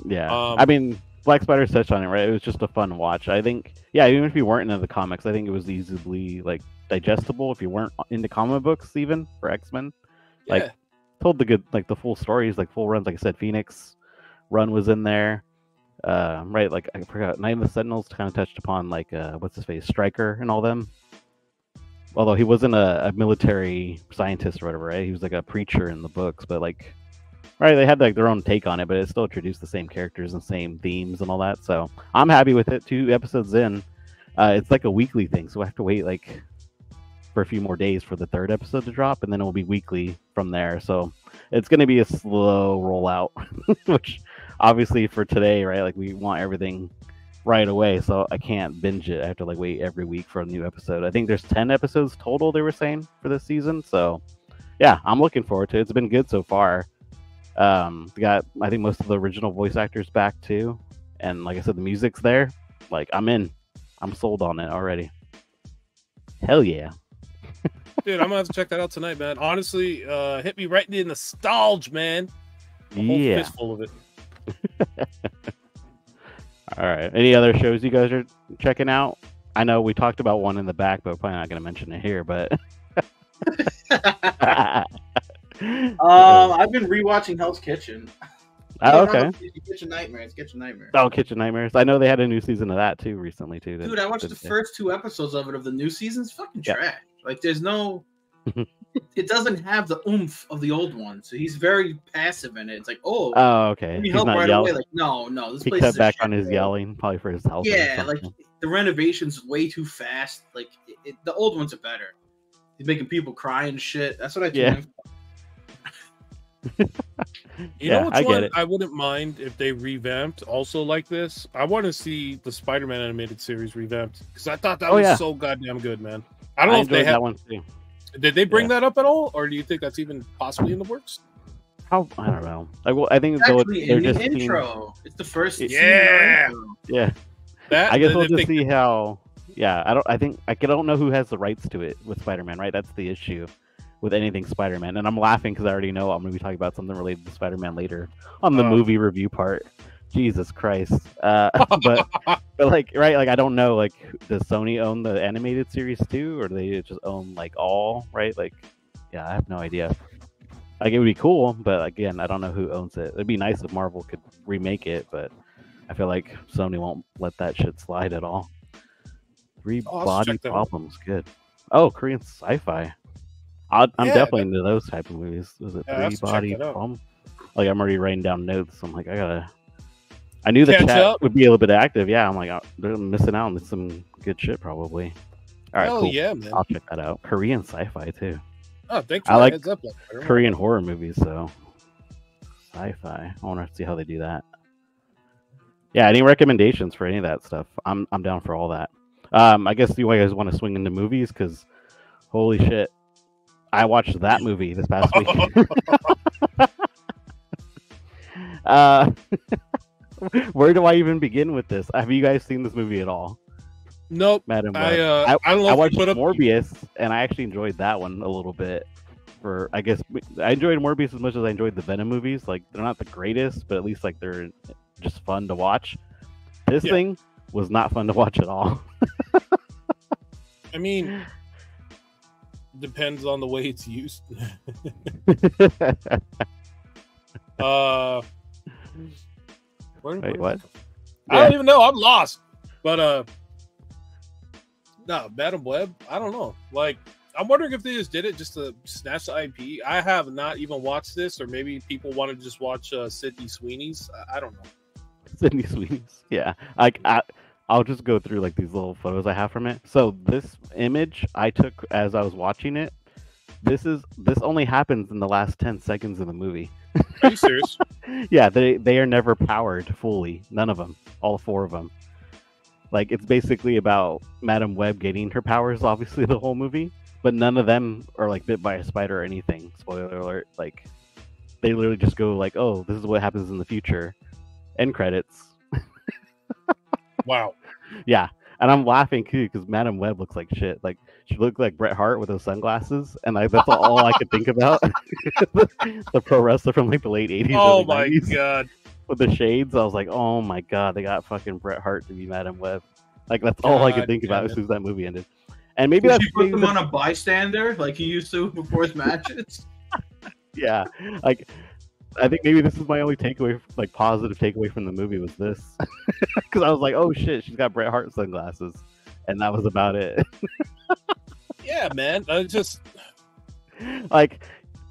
Speaker 2: Yeah.
Speaker 4: Um,
Speaker 2: I mean, Black Spider touched on it, right? It was just a fun watch. I think. Yeah, even if you weren't into the comics, I think it was easily like digestible if you weren't into comic books, even for X Men. Like, told the good like the full stories like full runs like i said phoenix run was in there uh, right like i forgot night of the sentinels kind of touched upon like uh, what's his face Stryker and all them although he wasn't a, a military scientist or whatever right he was like a preacher in the books but like right they had like their own take on it but it still introduced the same characters and same themes and all that so i'm happy with it two episodes in uh, it's like a weekly thing so i have to wait like for a few more days for the third episode to drop, and then it will be weekly from there. So it's going to be a slow rollout, *laughs* which obviously for today, right? Like we want everything right away, so I can't binge it. I have to like wait every week for a new episode. I think there's ten episodes total. They were saying for this season, so yeah, I'm looking forward to it. It's been good so far. Um, we got I think most of the original voice actors back too, and like I said, the music's there. Like I'm in. I'm sold on it already. Hell yeah. *laughs*
Speaker 4: Dude, I'm gonna have to check that out tonight, man. Honestly, uh, hit me right in the nostalgia, man. A whole
Speaker 2: Yeah.
Speaker 4: fistful of it. *laughs*
Speaker 2: All right. Any other shows you guys are checking out? I know we talked about one in the back, but we're probably not going to mention it here. But *laughs*
Speaker 5: Um, I've been rewatching Hell's Kitchen.
Speaker 2: oh, okay.
Speaker 5: Kitchen- Nightmares. Kitchen Nightmares.
Speaker 2: Oh, Kitchen Nightmares. I know they had a new season of that too recently too.
Speaker 5: Dude, I watched the first two episodes of it of the new season's fucking
Speaker 2: Yeah.
Speaker 5: trash. Like, there's no. *laughs* it doesn't have the oomph of the old one, so he's very passive in it. It's like, oh,
Speaker 2: Oh, okay.
Speaker 5: help
Speaker 2: not
Speaker 5: right
Speaker 2: yelling.
Speaker 5: away. Like, no, no, this
Speaker 2: he
Speaker 5: place
Speaker 2: cut
Speaker 5: is
Speaker 2: back on his yelling, probably for his health.
Speaker 5: Yeah, like the renovations way too fast. Like it, it- the old ones are better. He's making people cry and shit. That's what I
Speaker 2: Yeah.
Speaker 5: Think. *laughs*
Speaker 4: You
Speaker 2: Yeah,
Speaker 4: know which
Speaker 2: I get
Speaker 4: one
Speaker 2: it.
Speaker 4: I wouldn't mind if they revamped also like this? I want to see the Spider-Man animated series revamped because I thought that
Speaker 2: Oh,
Speaker 4: was
Speaker 2: yeah.
Speaker 4: so goddamn good, man. I don't know if they
Speaker 2: that
Speaker 4: have.
Speaker 2: one too.
Speaker 4: Did they bring
Speaker 2: Yeah.
Speaker 4: that up at all, or do you think that's even possibly in the works?
Speaker 2: How I don't know. Like, well, I think
Speaker 5: It's
Speaker 2: they'll-
Speaker 5: actually
Speaker 2: they're
Speaker 5: in the
Speaker 2: just seeing-
Speaker 5: intro. It's the first.
Speaker 2: Yeah.
Speaker 5: scene in our intro.
Speaker 2: yeah.
Speaker 4: That
Speaker 2: I guess we'll just
Speaker 4: think-
Speaker 2: see how. Yeah, I don't. I think I can- don't know who has the rights to it with Spider-Man. Right, that's the issue with anything Spider-Man. And I'm laughing because I already know I'm going to be talking about something related to Spider-Man later on the
Speaker 4: Oh.
Speaker 2: movie review part. Jesus Christ! Uh, *laughs* *laughs* but but like right, like I don't know. Like, does Sony own the animated series too, or do they just own like all? Right, like yeah, I have no idea. Like it would be cool, but again, I don't know who owns it. It'd be nice if Marvel could remake it, but I feel like Sony won't let that shit slide at all. Three
Speaker 4: Oh,
Speaker 2: body
Speaker 4: check that out.
Speaker 2: problems, good. Oh, Korean sci-fi. I'll, I'm
Speaker 4: Yeah,
Speaker 2: definitely into those type of movies. Was it
Speaker 4: Yeah,
Speaker 2: three body problem? Like I'm already writing down notes. I'm like, I gotta. I knew the
Speaker 4: Catch
Speaker 2: chat
Speaker 4: up.
Speaker 2: would be a little bit active. Yeah, I'm like, oh, they're missing out on some good shit probably. All right,
Speaker 4: Hell
Speaker 2: cool.
Speaker 4: yeah, man!
Speaker 2: I'll check that out. Korean sci-fi too.
Speaker 4: Oh, thanks for
Speaker 2: I like
Speaker 4: heads up.
Speaker 2: Korean horror movies, so sci-fi. I want to see how they do that. Yeah, any recommendations for any of that stuff? I'm I'm down for all that. Um, I guess you guys want to swing into movies because, holy shit, I watched that movie this past week. *laughs* *laughs* uh, *laughs* where do I even begin with this? Have you guys seen this movie at all,
Speaker 4: Nope.
Speaker 2: Madam?
Speaker 4: I uh, I, know
Speaker 2: I watched
Speaker 4: put up.
Speaker 2: Morbius, and I actually enjoyed that one a little bit. For I guess I enjoyed Morbius as much as I enjoyed the Venom movies. Like they're not the greatest, but at least like they're just fun to watch. This
Speaker 4: Yeah.
Speaker 2: thing was not fun to watch at all.
Speaker 4: I mean, depends on the way it's used. *laughs* *laughs* uh, where,
Speaker 2: Wait,
Speaker 4: where-
Speaker 2: what?
Speaker 4: I don't even know. I'm lost. But uh, no, Madam Web. I don't know. Like, I'm wondering if they just did it just to snatch the IP. I have not even watched this, or maybe people want to just watch uh, Sydney Sweeney's. I, I don't know. *laughs*
Speaker 2: Sydney Sweeney's. Yeah, like I, I'll just go through like these little photos I have from it. So this image I took as I was watching it. This is this only happens in the last ten seconds of the movie.
Speaker 4: Are you serious? *laughs*
Speaker 2: yeah, they they are never powered fully. None of them. All four of them. Like it's basically about Madam Web getting her powers. *laughs* Obviously, the whole movie, but none of them are like bit by a spider or anything. Spoiler alert! Like they literally just go like, "Oh, this is what happens in the future." End credits.
Speaker 4: Wow.
Speaker 2: Yeah, and I'm laughing too because Madam Web looks like shit. Like she looked like Bret Hart with those sunglasses, and like that's all I could think about. *laughs* the pro wrestler from like the late '80s.
Speaker 4: Oh my
Speaker 2: 90s.
Speaker 4: god.
Speaker 2: with the shades, I was like, oh my god, they got fucking Bret Hart to be Madam Web. Like that's all I could think about
Speaker 4: damn
Speaker 2: as soon as that movie ended. And maybe
Speaker 5: Did
Speaker 2: that's
Speaker 5: you put them
Speaker 2: the-
Speaker 5: on a bystander like he used to before his matches? *laughs*
Speaker 2: yeah, like I think maybe this is my only takeaway, like positive takeaway from the movie was this, *laughs* because I was like, oh shit, she's got Bret Hart sunglasses, and that was about it. *laughs*
Speaker 4: Yeah, man. I just.
Speaker 2: like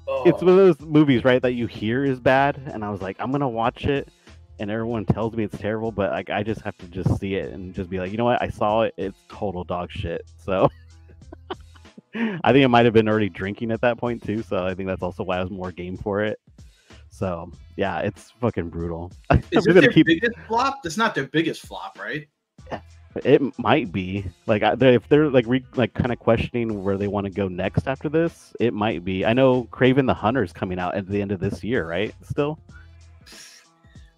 Speaker 4: Oh.
Speaker 2: it's one of those movies, right, that you hear is bad, and I was like, I'm gonna watch it, and everyone tells me it's terrible, but like I just have to just see it and just be like, you know what, I saw it, it's total dog shit. So *laughs* I think it might have been already drinking at that point too, so I think that's also why I was more game for it. So yeah, it's fucking brutal. *laughs*
Speaker 5: Is it their
Speaker 2: keep
Speaker 5: biggest flop? That's not their biggest flop, right?
Speaker 2: Yeah, it might be like they're- if they're like re, like kind of questioning where they want to go next after this, it might be. I know Kraven the Hunter's coming out at the end of this year, right? Still.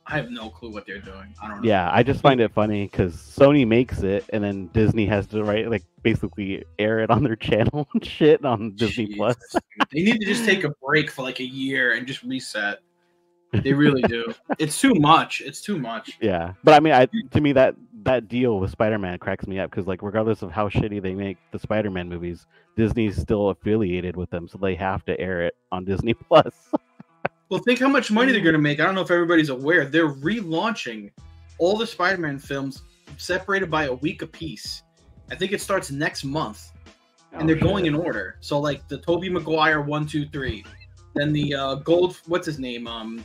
Speaker 5: I have no clue what they're doing. I don't know.
Speaker 2: Yeah, I just find it funny because Sony makes it, and then Disney has to write like basically air it on their *laughs* channel and shit on Disney Plus.
Speaker 5: Jesus, dude. They need to just take a break for like a year and just reset. They really do. *laughs* It's too much. It's too much.
Speaker 2: Yeah, but I mean, I to me that that deal with Spider-Man cracks me up because like regardless of how shitty they make the Spider-Man movies, Disney's still affiliated with them, so they have to air it on Disney *laughs* Plus.
Speaker 5: Well, think how much money they're going to make. I don't know if everybody's aware. They're relaunching all the Spider-Man films separated by a week apiece. I think it starts next month, and they're going in order. So like the Tobey Maguire one, two, three, then the uh, Gold. What's his name? Um,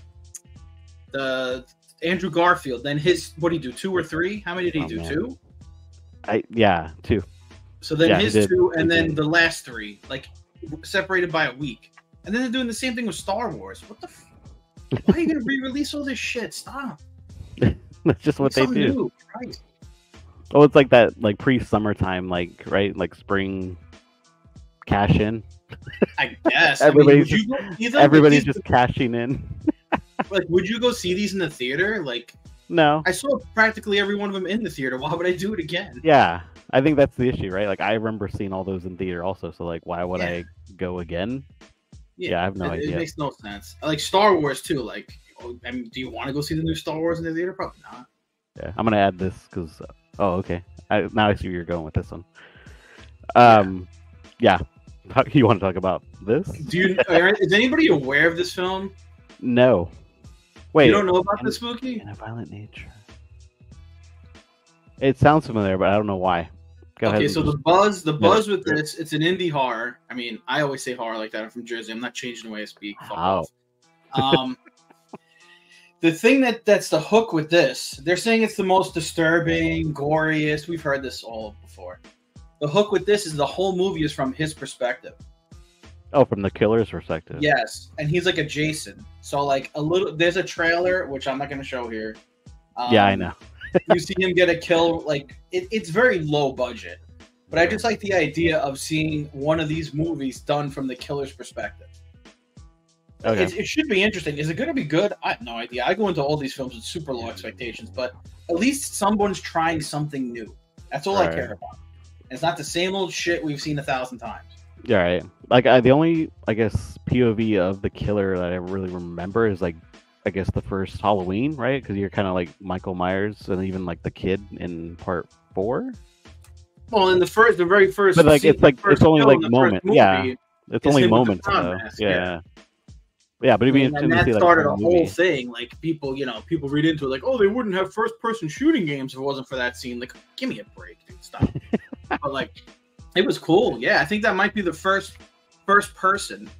Speaker 5: the Andrew Garfield. Then his. What did he do? Two or three? How many did he
Speaker 2: Oh,
Speaker 5: do?
Speaker 2: man.
Speaker 5: Two.
Speaker 2: I yeah, two.
Speaker 5: So then
Speaker 2: Yeah,
Speaker 5: his two, and
Speaker 2: He
Speaker 5: then
Speaker 2: did.
Speaker 5: the last three, like separated by a week. And then they're doing the same thing with Star Wars. What the? F- Why are you gonna re-release all this shit? Stop. *laughs*
Speaker 2: That's just what
Speaker 5: Make
Speaker 2: they do.
Speaker 5: new. Christ.
Speaker 2: Oh, it's like that, like pre-summertime, like right, like spring cash in.
Speaker 5: I guess.
Speaker 2: Everybody's
Speaker 5: I mean, you go see them? Like,
Speaker 2: Everybody's just cashing in. *laughs*
Speaker 5: like, would you go see these in the theater? Like,
Speaker 2: No,
Speaker 5: I saw practically every one of them in the theater. Why would I do it again?
Speaker 2: yeah, I think that's the issue, right? Like I remember seeing all those in theater also, so like, why would
Speaker 5: Yeah.
Speaker 2: I go again? Yeah, I have no
Speaker 5: it,
Speaker 2: idea.
Speaker 5: It makes no sense. Like Star Wars too. Like, oh, I mean, do you want to go see the new Star Wars in the theater? Probably not.
Speaker 2: Yeah, I'm gonna add this because oh, okay. I, now I see where you're going with this one. Um, yeah. *laughs* You want to talk about this?
Speaker 5: Do you? are- is anybody aware of this film?
Speaker 2: No. Wait.
Speaker 5: you don't know about
Speaker 2: and-
Speaker 5: the spooky?
Speaker 2: In a violent nature. It sounds familiar, but I don't know why. Go
Speaker 5: okay,
Speaker 2: ahead.
Speaker 5: so the buzz, the
Speaker 2: No,
Speaker 5: buzz with
Speaker 2: sure.
Speaker 5: this, it's an indie horror. I mean, I always say horror like that. I'm from Jersey. I'm not changing the way I speak.
Speaker 2: Wow.
Speaker 5: Um, the thing that that's the hook with this, they're saying it's the most disturbing, goriest. We've heard this all before. The hook with this is the whole movie is from his perspective.
Speaker 2: Oh, from the killer's perspective.
Speaker 5: Yes, and he's like a Jason. So like a little, there's a trailer which I'm not going to show here.
Speaker 2: Yeah, I
Speaker 5: Um,
Speaker 2: know. *laughs*
Speaker 5: you see him get a kill like it, it's very low budget but i just like the idea of seeing one of these movies done from the killer's perspective
Speaker 2: Okay.
Speaker 5: it, it should be interesting is it going to be good i have no idea i go into all these films with super low expectations but at least someone's trying something new that's all i care about it's not the same old shit we've seen a thousand times
Speaker 2: Yeah, right. Like I, the only, I guess, POV of the killer that I really remember is like, I guess the first Halloween, right? Because you're kind of like Michael Myers and even like the kid in part four.
Speaker 5: well in the first the very first
Speaker 2: But like, it's like it's only like moment.
Speaker 5: movie,
Speaker 2: Yeah, it's only
Speaker 5: him with the
Speaker 2: moments though.
Speaker 5: mask,
Speaker 2: yeah.
Speaker 5: yeah.
Speaker 2: yeah, but it'd be
Speaker 5: and, and
Speaker 2: to
Speaker 5: that
Speaker 2: see like
Speaker 5: started
Speaker 2: the
Speaker 5: a
Speaker 2: whole
Speaker 5: whole thing. Like people, you know, people read into it like, oh, they wouldn't have first person shooting games if it wasn't for that scene. Like, give me a break, dude. Stop. *laughs* but like, it was cool. Yeah, I think that might be the first first person *laughs*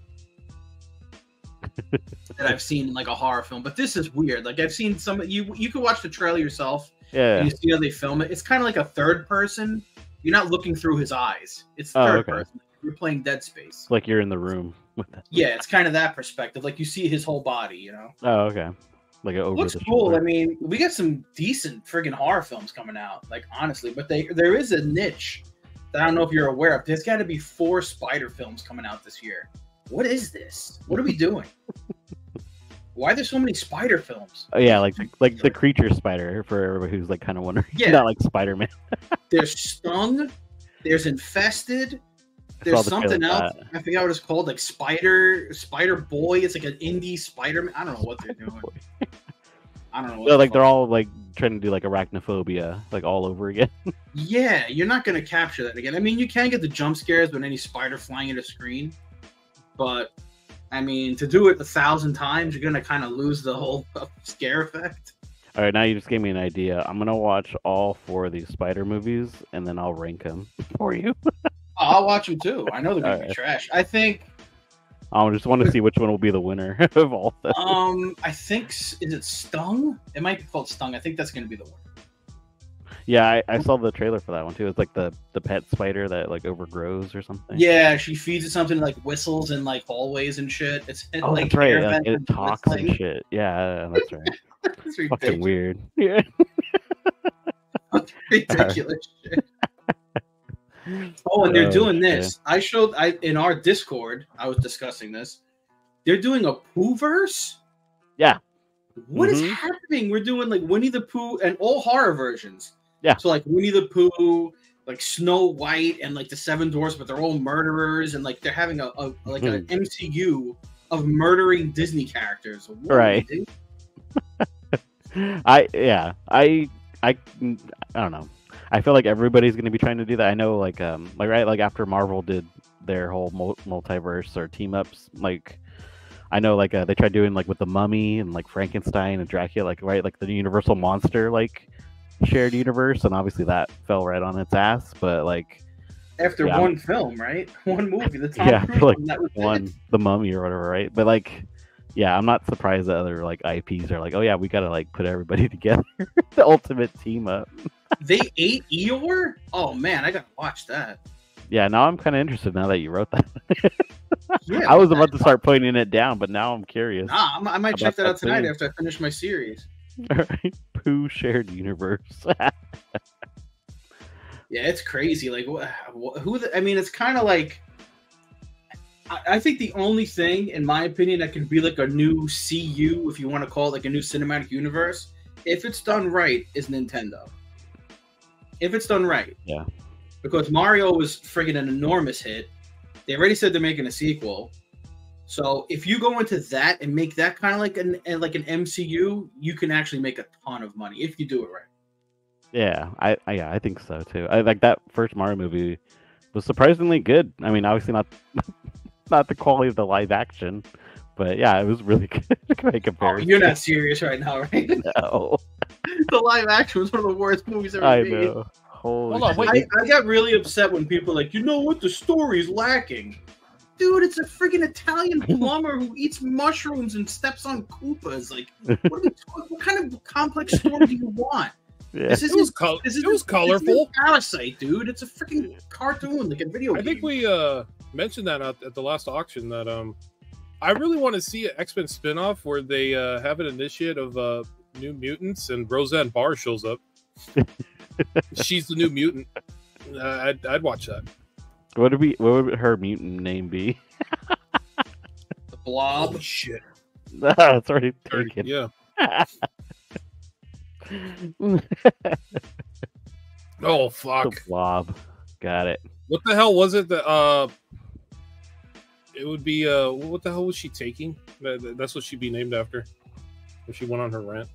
Speaker 5: that I've seen in like a horror film. But this is weird. Like I've seen some. You you could watch the trailer yourself.
Speaker 2: Yeah.
Speaker 5: And you see how they film it. It's kind of like a third person. You're not looking through his eyes. It's
Speaker 2: Oh,
Speaker 5: third
Speaker 2: okay.
Speaker 5: person. You're playing Dead Space.
Speaker 2: like you're in the room with that.
Speaker 5: Yeah, it's kind of that perspective. Like you see his whole body. You know.
Speaker 2: Oh, okay. Like a over
Speaker 5: looks cool.
Speaker 2: shoulder.
Speaker 5: I mean, we got some decent friggin' horror films coming out, like honestly. But they there is a niche I don't know if you're aware of. There's got to be four spider films coming out this year. What is this? What are we doing? Why are there so many spider films?
Speaker 2: Oh yeah, like the, like the creature spider for everybody who's like kind of wondering. *laughs*
Speaker 5: Yeah.
Speaker 2: not like Spider Man. *laughs*
Speaker 5: There's stung. There's infested. There's something else. I forgot what it's called, like Spider Spider Boy. It's like an indie Spider Man. I don't know what they're doing. *laughs* I don't know. What
Speaker 2: like they're all like trying to do like arachnophobia, like all over again. *laughs*
Speaker 5: Yeah, you're not going to capture that again. I mean, you can get the jump scares when any spider flying at a screen, but I mean, to do it a thousand times, you're going to kind of lose the whole *laughs* scare effect.
Speaker 2: All right, now you just gave me an idea. I'm gonna watch all four of these Spider movies, and then I'll rank them *laughs* for you.
Speaker 5: Oh, I'll watch them too. I know they're going to be
Speaker 2: Alright.
Speaker 5: trash. I think,
Speaker 2: I just want to see which one will be the winner *laughs* of all. Them.
Speaker 5: um, I think is it Stung? It might be called Stung. I think that's going to be the one.
Speaker 2: Yeah, I, I saw the trailer for that one too. It's like the the pet spider that like overgrows or something.
Speaker 5: Yeah, she feeds it something like whistles in like hallways and shit. It's it,
Speaker 2: Oh,
Speaker 5: like
Speaker 2: that's right. it
Speaker 5: and
Speaker 2: talks and
Speaker 5: whistling.
Speaker 2: shit. Yeah, that's right. *laughs*
Speaker 5: It's
Speaker 2: Fucking weird. *laughs* Yeah.
Speaker 5: ridiculous shit. Oh, and they're
Speaker 2: Oh,
Speaker 5: doing this. I showed I in our Discord. I was discussing this. They're doing a Pooverse. What is
Speaker 2: Mhm.
Speaker 5: happening? We're doing like Winnie the Pooh and all horror versions.
Speaker 2: Yeah.
Speaker 5: So like Winnie the Pooh, like Snow White, and like the Seven Dwarfs, but they're all murderers, and like they're having a, a like an MCU of murdering Disney characters. What,
Speaker 2: Right. *laughs* I yeah, I I I don't know. I feel like everybody's going to be trying to do that. I know like um like right like after Marvel did their whole multiverse or team ups like I know like uh, they tried doing like with the Mummy and like Frankenstein and Dracula like right like the Universal monster like shared universe and obviously that fell right on its ass but like
Speaker 5: After
Speaker 2: Yeah.
Speaker 5: one film, right? *laughs* One movie. The Tom
Speaker 2: Yeah, *laughs*
Speaker 5: Cruise
Speaker 2: like
Speaker 5: one, it.
Speaker 2: one the Mummy or whatever right but like yeah I'm not surprised that other like IPs are like oh yeah we got to like put everybody *laughs* together the ultimate team up *laughs*
Speaker 5: They ate Eeyore. Oh man, I gotta watch that.
Speaker 2: Yeah, now I'm kind of interested now that you wrote that. *laughs*
Speaker 5: Yeah,
Speaker 2: I was about to start putting it down, but now I'm curious.
Speaker 5: Nah, I'm- I might check that
Speaker 2: that
Speaker 5: out tonight
Speaker 2: too.
Speaker 5: after I finish my series.
Speaker 2: Alright, Pooh shared universe.
Speaker 5: Yeah, it's crazy. Like, wh- wh- who? The, I mean, it's kind of like. I, think the only thing, in my opinion, that can be like a new CU, if you want to call it like a new cinematic universe, if it's done right, is Nintendo. If it's done right.
Speaker 2: Yeah.
Speaker 5: Because Mario was friggin' an enormous hit. They already said they're making a sequel. So if you go into that and make that kind of like an eh, like an MCU, you can actually make a ton of money if you do it right.
Speaker 2: yeah, I, I yeah, I think so too. I like that first Mario movie was surprisingly good. I mean, obviously not *laughs* not the quality of the live action, but yeah, it was really *laughs* good by
Speaker 5: Oh, you're not *laughs* serious right now, right? *laughs*
Speaker 2: No,
Speaker 5: the live action was one of the worst movies ever
Speaker 2: I
Speaker 5: made.
Speaker 2: know. Holy
Speaker 4: Hold on, wait.
Speaker 5: I, I got really upset when people were like, you know what, the story's lacking. Dude, it's a freaking Italian plumber who eats mushrooms and steps on Koopas. Like, what, are we talking, what kind of complex story do you want?
Speaker 2: Yeah.
Speaker 5: This
Speaker 4: It
Speaker 5: isn't,
Speaker 4: was, col-
Speaker 5: this
Speaker 4: it
Speaker 5: isn't-
Speaker 4: was
Speaker 5: this isn't
Speaker 4: colorful.
Speaker 5: Parasite, dude. It's a freaking cartoon, like a video
Speaker 4: I
Speaker 5: game.
Speaker 4: think we uh mentioned that at, at the last auction that um I really want to see an X Men spinoff where they uh, have an initiate of uh, New Mutants and Roseanne Barr shows up. *laughs* She's the new mutant. Uh, I'd, I'd watch that.
Speaker 2: What would be what would her mutant name be?
Speaker 5: the Blob.
Speaker 4: Oh shit! *laughs*
Speaker 2: it's already taken.
Speaker 4: Yeah. *laughs* Oh
Speaker 2: the
Speaker 4: fuck!
Speaker 2: blob. Got it.
Speaker 4: What the hell was it that uh? It would be uh. What the hell was she taking? That- that- That's what she'd be named after. If she went on her rant.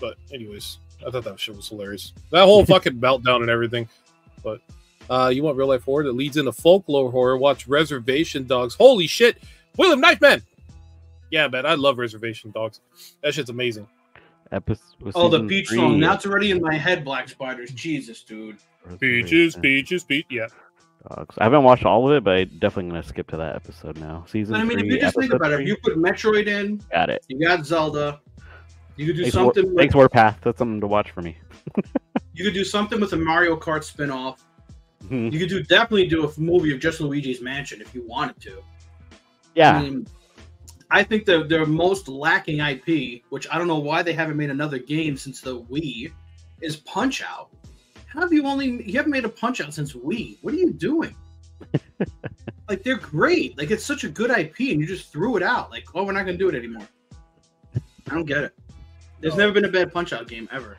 Speaker 4: But anyways, I thought that shit was hilarious. That whole *laughs* fucking meltdown and everything. But uh, you want real life horror that leads into folklore horror? Watch Reservation Dogs. Holy shit, William Knifeman. Yeah, man, I love Reservation Dogs. That shit's amazing.
Speaker 2: Episode.
Speaker 5: Oh, the
Speaker 2: season
Speaker 5: Peach
Speaker 2: three
Speaker 5: song. Now
Speaker 2: of
Speaker 5: it's already in my head, Black Spiders. Jesus, dude.
Speaker 4: Peaches,
Speaker 2: Reservation
Speaker 4: peaches. Yeah.
Speaker 2: Dogs. I haven't watched all of it, but I'm definitely gonna skip to that episode now. Season
Speaker 5: But I mean, if you just think about it, if you put Metroid in,
Speaker 2: got it.
Speaker 5: you got Zelda. You could do
Speaker 2: Thanks, War-
Speaker 5: something. with,
Speaker 2: thanks Warpath. That's something to watch for me. *laughs*
Speaker 5: You could do something with a Mario Kart spin-off.
Speaker 2: Mhm.
Speaker 5: You could do definitely do a movie of just Luigi's Mansion if you wanted to. I
Speaker 2: yeah,
Speaker 5: mean, I think the their most lacking IP, which I don't know why they haven't made another game since the Wii, is Punch Out. How have you only you haven't made a Punch Out since Wii? What are you doing? *laughs* like they're great. Like it's such a good IP, and you just threw it out. Like, oh, we're not gonna do it anymore. I don't get it. There's
Speaker 4: No.
Speaker 5: never been a bad Punch Out game ever.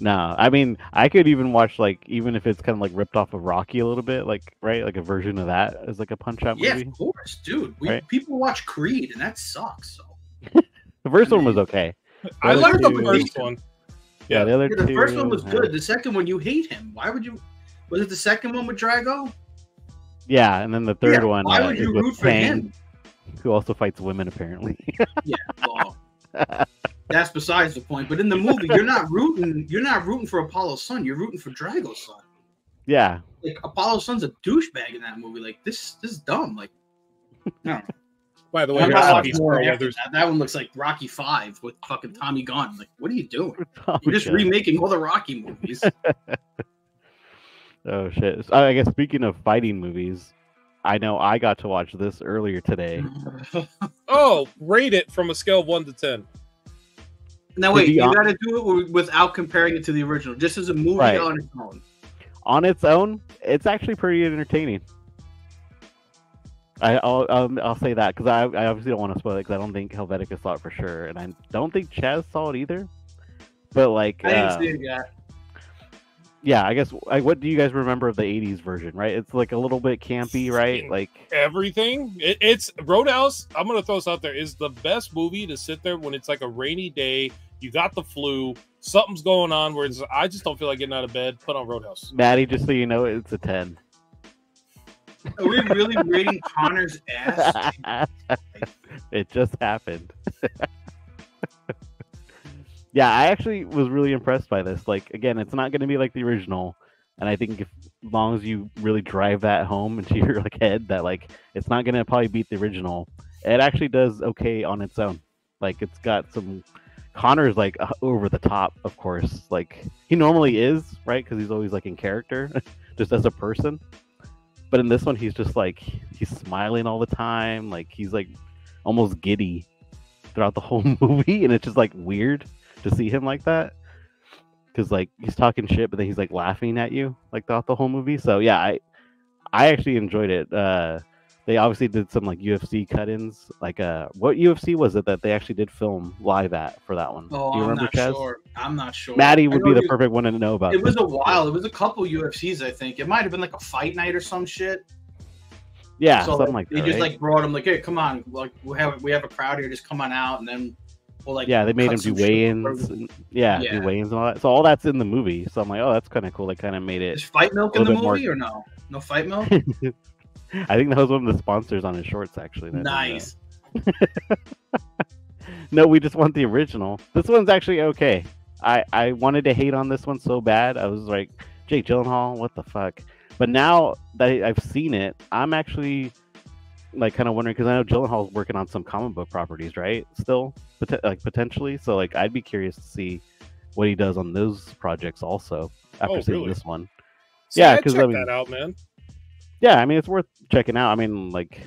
Speaker 2: No. I mean, I could even watch like even if it's kind of like ripped off of Rocky a little bit, like right, like a version of that as like a Punch Out movie.
Speaker 5: Yeah,
Speaker 2: movie.
Speaker 5: of course, dude. We,
Speaker 2: Right.
Speaker 5: People watch Creed, and that sucks. So *laughs*
Speaker 2: The first
Speaker 5: I
Speaker 2: one was okay. *laughs*
Speaker 4: I
Speaker 2: other
Speaker 4: liked the
Speaker 2: two-
Speaker 4: first one.
Speaker 2: Yeah, the other
Speaker 5: yeah, the
Speaker 2: two.
Speaker 5: first one was good. The second one, you hate him. Why would you? Was it the second one with Drago?
Speaker 2: Yeah, and then the third
Speaker 5: Yeah,
Speaker 2: one.
Speaker 5: Why
Speaker 2: uh,
Speaker 5: would you
Speaker 2: with
Speaker 5: root for
Speaker 2: Kang,
Speaker 5: him?
Speaker 2: Who also fights women apparently. *laughs*
Speaker 5: Well, that's besides the point. But in the movie, you're not rooting. You're not rooting for Apollo's son. You're rooting for Drago's son.
Speaker 2: yeah,
Speaker 5: Like Apollo's son's a douchebag in that movie. Like this, this is dumb. Like, no.
Speaker 4: By the way,
Speaker 5: I'm not
Speaker 4: in
Speaker 5: watching
Speaker 4: peace,
Speaker 5: more
Speaker 4: Carl
Speaker 5: that. That one looks like Rocky Five with fucking Tommy Gunn. Like, what are you doing?
Speaker 2: Oh, *laughs*
Speaker 5: You're just
Speaker 2: God.
Speaker 5: remaking all the Rocky movies. *laughs*
Speaker 2: Oh shit! So, I guess speaking of fighting movies, I know I got to watch this earlier today. *laughs*
Speaker 4: Oh, rate it from a scale of one to ten.
Speaker 5: Now
Speaker 2: To
Speaker 5: wait, you
Speaker 2: hon-
Speaker 5: got to do it without comparing it to the original, just as a movie
Speaker 2: Right.
Speaker 5: on its own.
Speaker 2: On its own, it's actually pretty entertaining. I, I'll um, I'll say that because I, I obviously don't want to spoil it because I don't think Helvetica saw it for sure, and I don't think Chaz saw it either. But like,
Speaker 5: I didn't
Speaker 2: uh,
Speaker 5: see it yet.
Speaker 2: yeah, I guess. Like, what do you guys remember of the '80s version? Right, it's like a little bit campy, right? Like,
Speaker 4: everything. It, it's Roadhouse. I'm gonna throw this out there. Is the best movie to sit there when it's like a rainy day. You got the flu. Something's going on where it's, I just don't feel like getting out of bed. Put on Roadhouse.
Speaker 2: Maddie, just so you know, it's a ten.
Speaker 5: Are we really rating Conor's ass? *laughs*
Speaker 2: it just happened. *laughs* yeah, I actually was really impressed by this. Like, again, it's not going to be like the original, and I think if, as long as you really drive that home *laughs* into your like head, that like it's not going to probably beat the original. It actually does okay on its own. Like, it's got some. Conor's like uh, over the top, of course. Like he normally is, right? Because he's always like in character, *laughs* just as a person. But in this one, he's just like he's smiling all the time. Like he's like almost giddy throughout the *laughs* whole movie, and it's just like weird to see him like that. Because like he's talking shit, but then he's like laughing at you like throughout the whole movie. So yeah, I I actually enjoyed it. Uh, they obviously did some like UFC cut-ins. Like uh, what UFC was it that they actually did film live at for that one?
Speaker 5: Oh,
Speaker 2: Do you
Speaker 5: I'm
Speaker 2: remember,
Speaker 5: not
Speaker 2: Chaz?
Speaker 5: sure. I'm not sure.
Speaker 2: Maddie would be the perfect one to know about.
Speaker 5: It was a while. It was a couple UFCs, I think. It might have been like a fight night or some shit.
Speaker 2: yeah,
Speaker 5: so
Speaker 2: something like that.
Speaker 5: they
Speaker 2: that.
Speaker 5: just
Speaker 2: right?
Speaker 5: like brought him like, hey, come on, like we have we have a crowd here, just come on out, and then we'll like
Speaker 2: yeah, they made him do weigh-ins. and- yeah,
Speaker 5: Yeah.
Speaker 2: do weigh-ins and all that. So all that's in the movie. So I'm like, oh, that's kind of cool. They kind of made
Speaker 5: Is
Speaker 2: it.
Speaker 5: fight milk in the movie
Speaker 2: more-
Speaker 5: or no? No fight milk. *laughs* *laughs*
Speaker 2: I think that was one of the sponsors on his shorts, actually. that. Uh,
Speaker 5: nice. *laughs*
Speaker 2: No, we just want the original. This one's actually okay. I I wanted to hate on this one so bad. I was like, Jake Gyllenhaal, what the fuck? But now that I've seen it, I'm actually like kind of wondering because I know Gyllenhaal's working on some comic book properties, right? Still, Pot- like potentially. So like, I'd be curious to see what he does on those projects also after
Speaker 4: Oh,
Speaker 2: seeing
Speaker 4: really?
Speaker 2: this one.
Speaker 4: See,
Speaker 2: Yeah,
Speaker 4: I'd
Speaker 2: 'cause,
Speaker 4: check
Speaker 2: I mean-
Speaker 4: that out, man.
Speaker 2: Yeah, I mean it's worth checking out. I mean, like,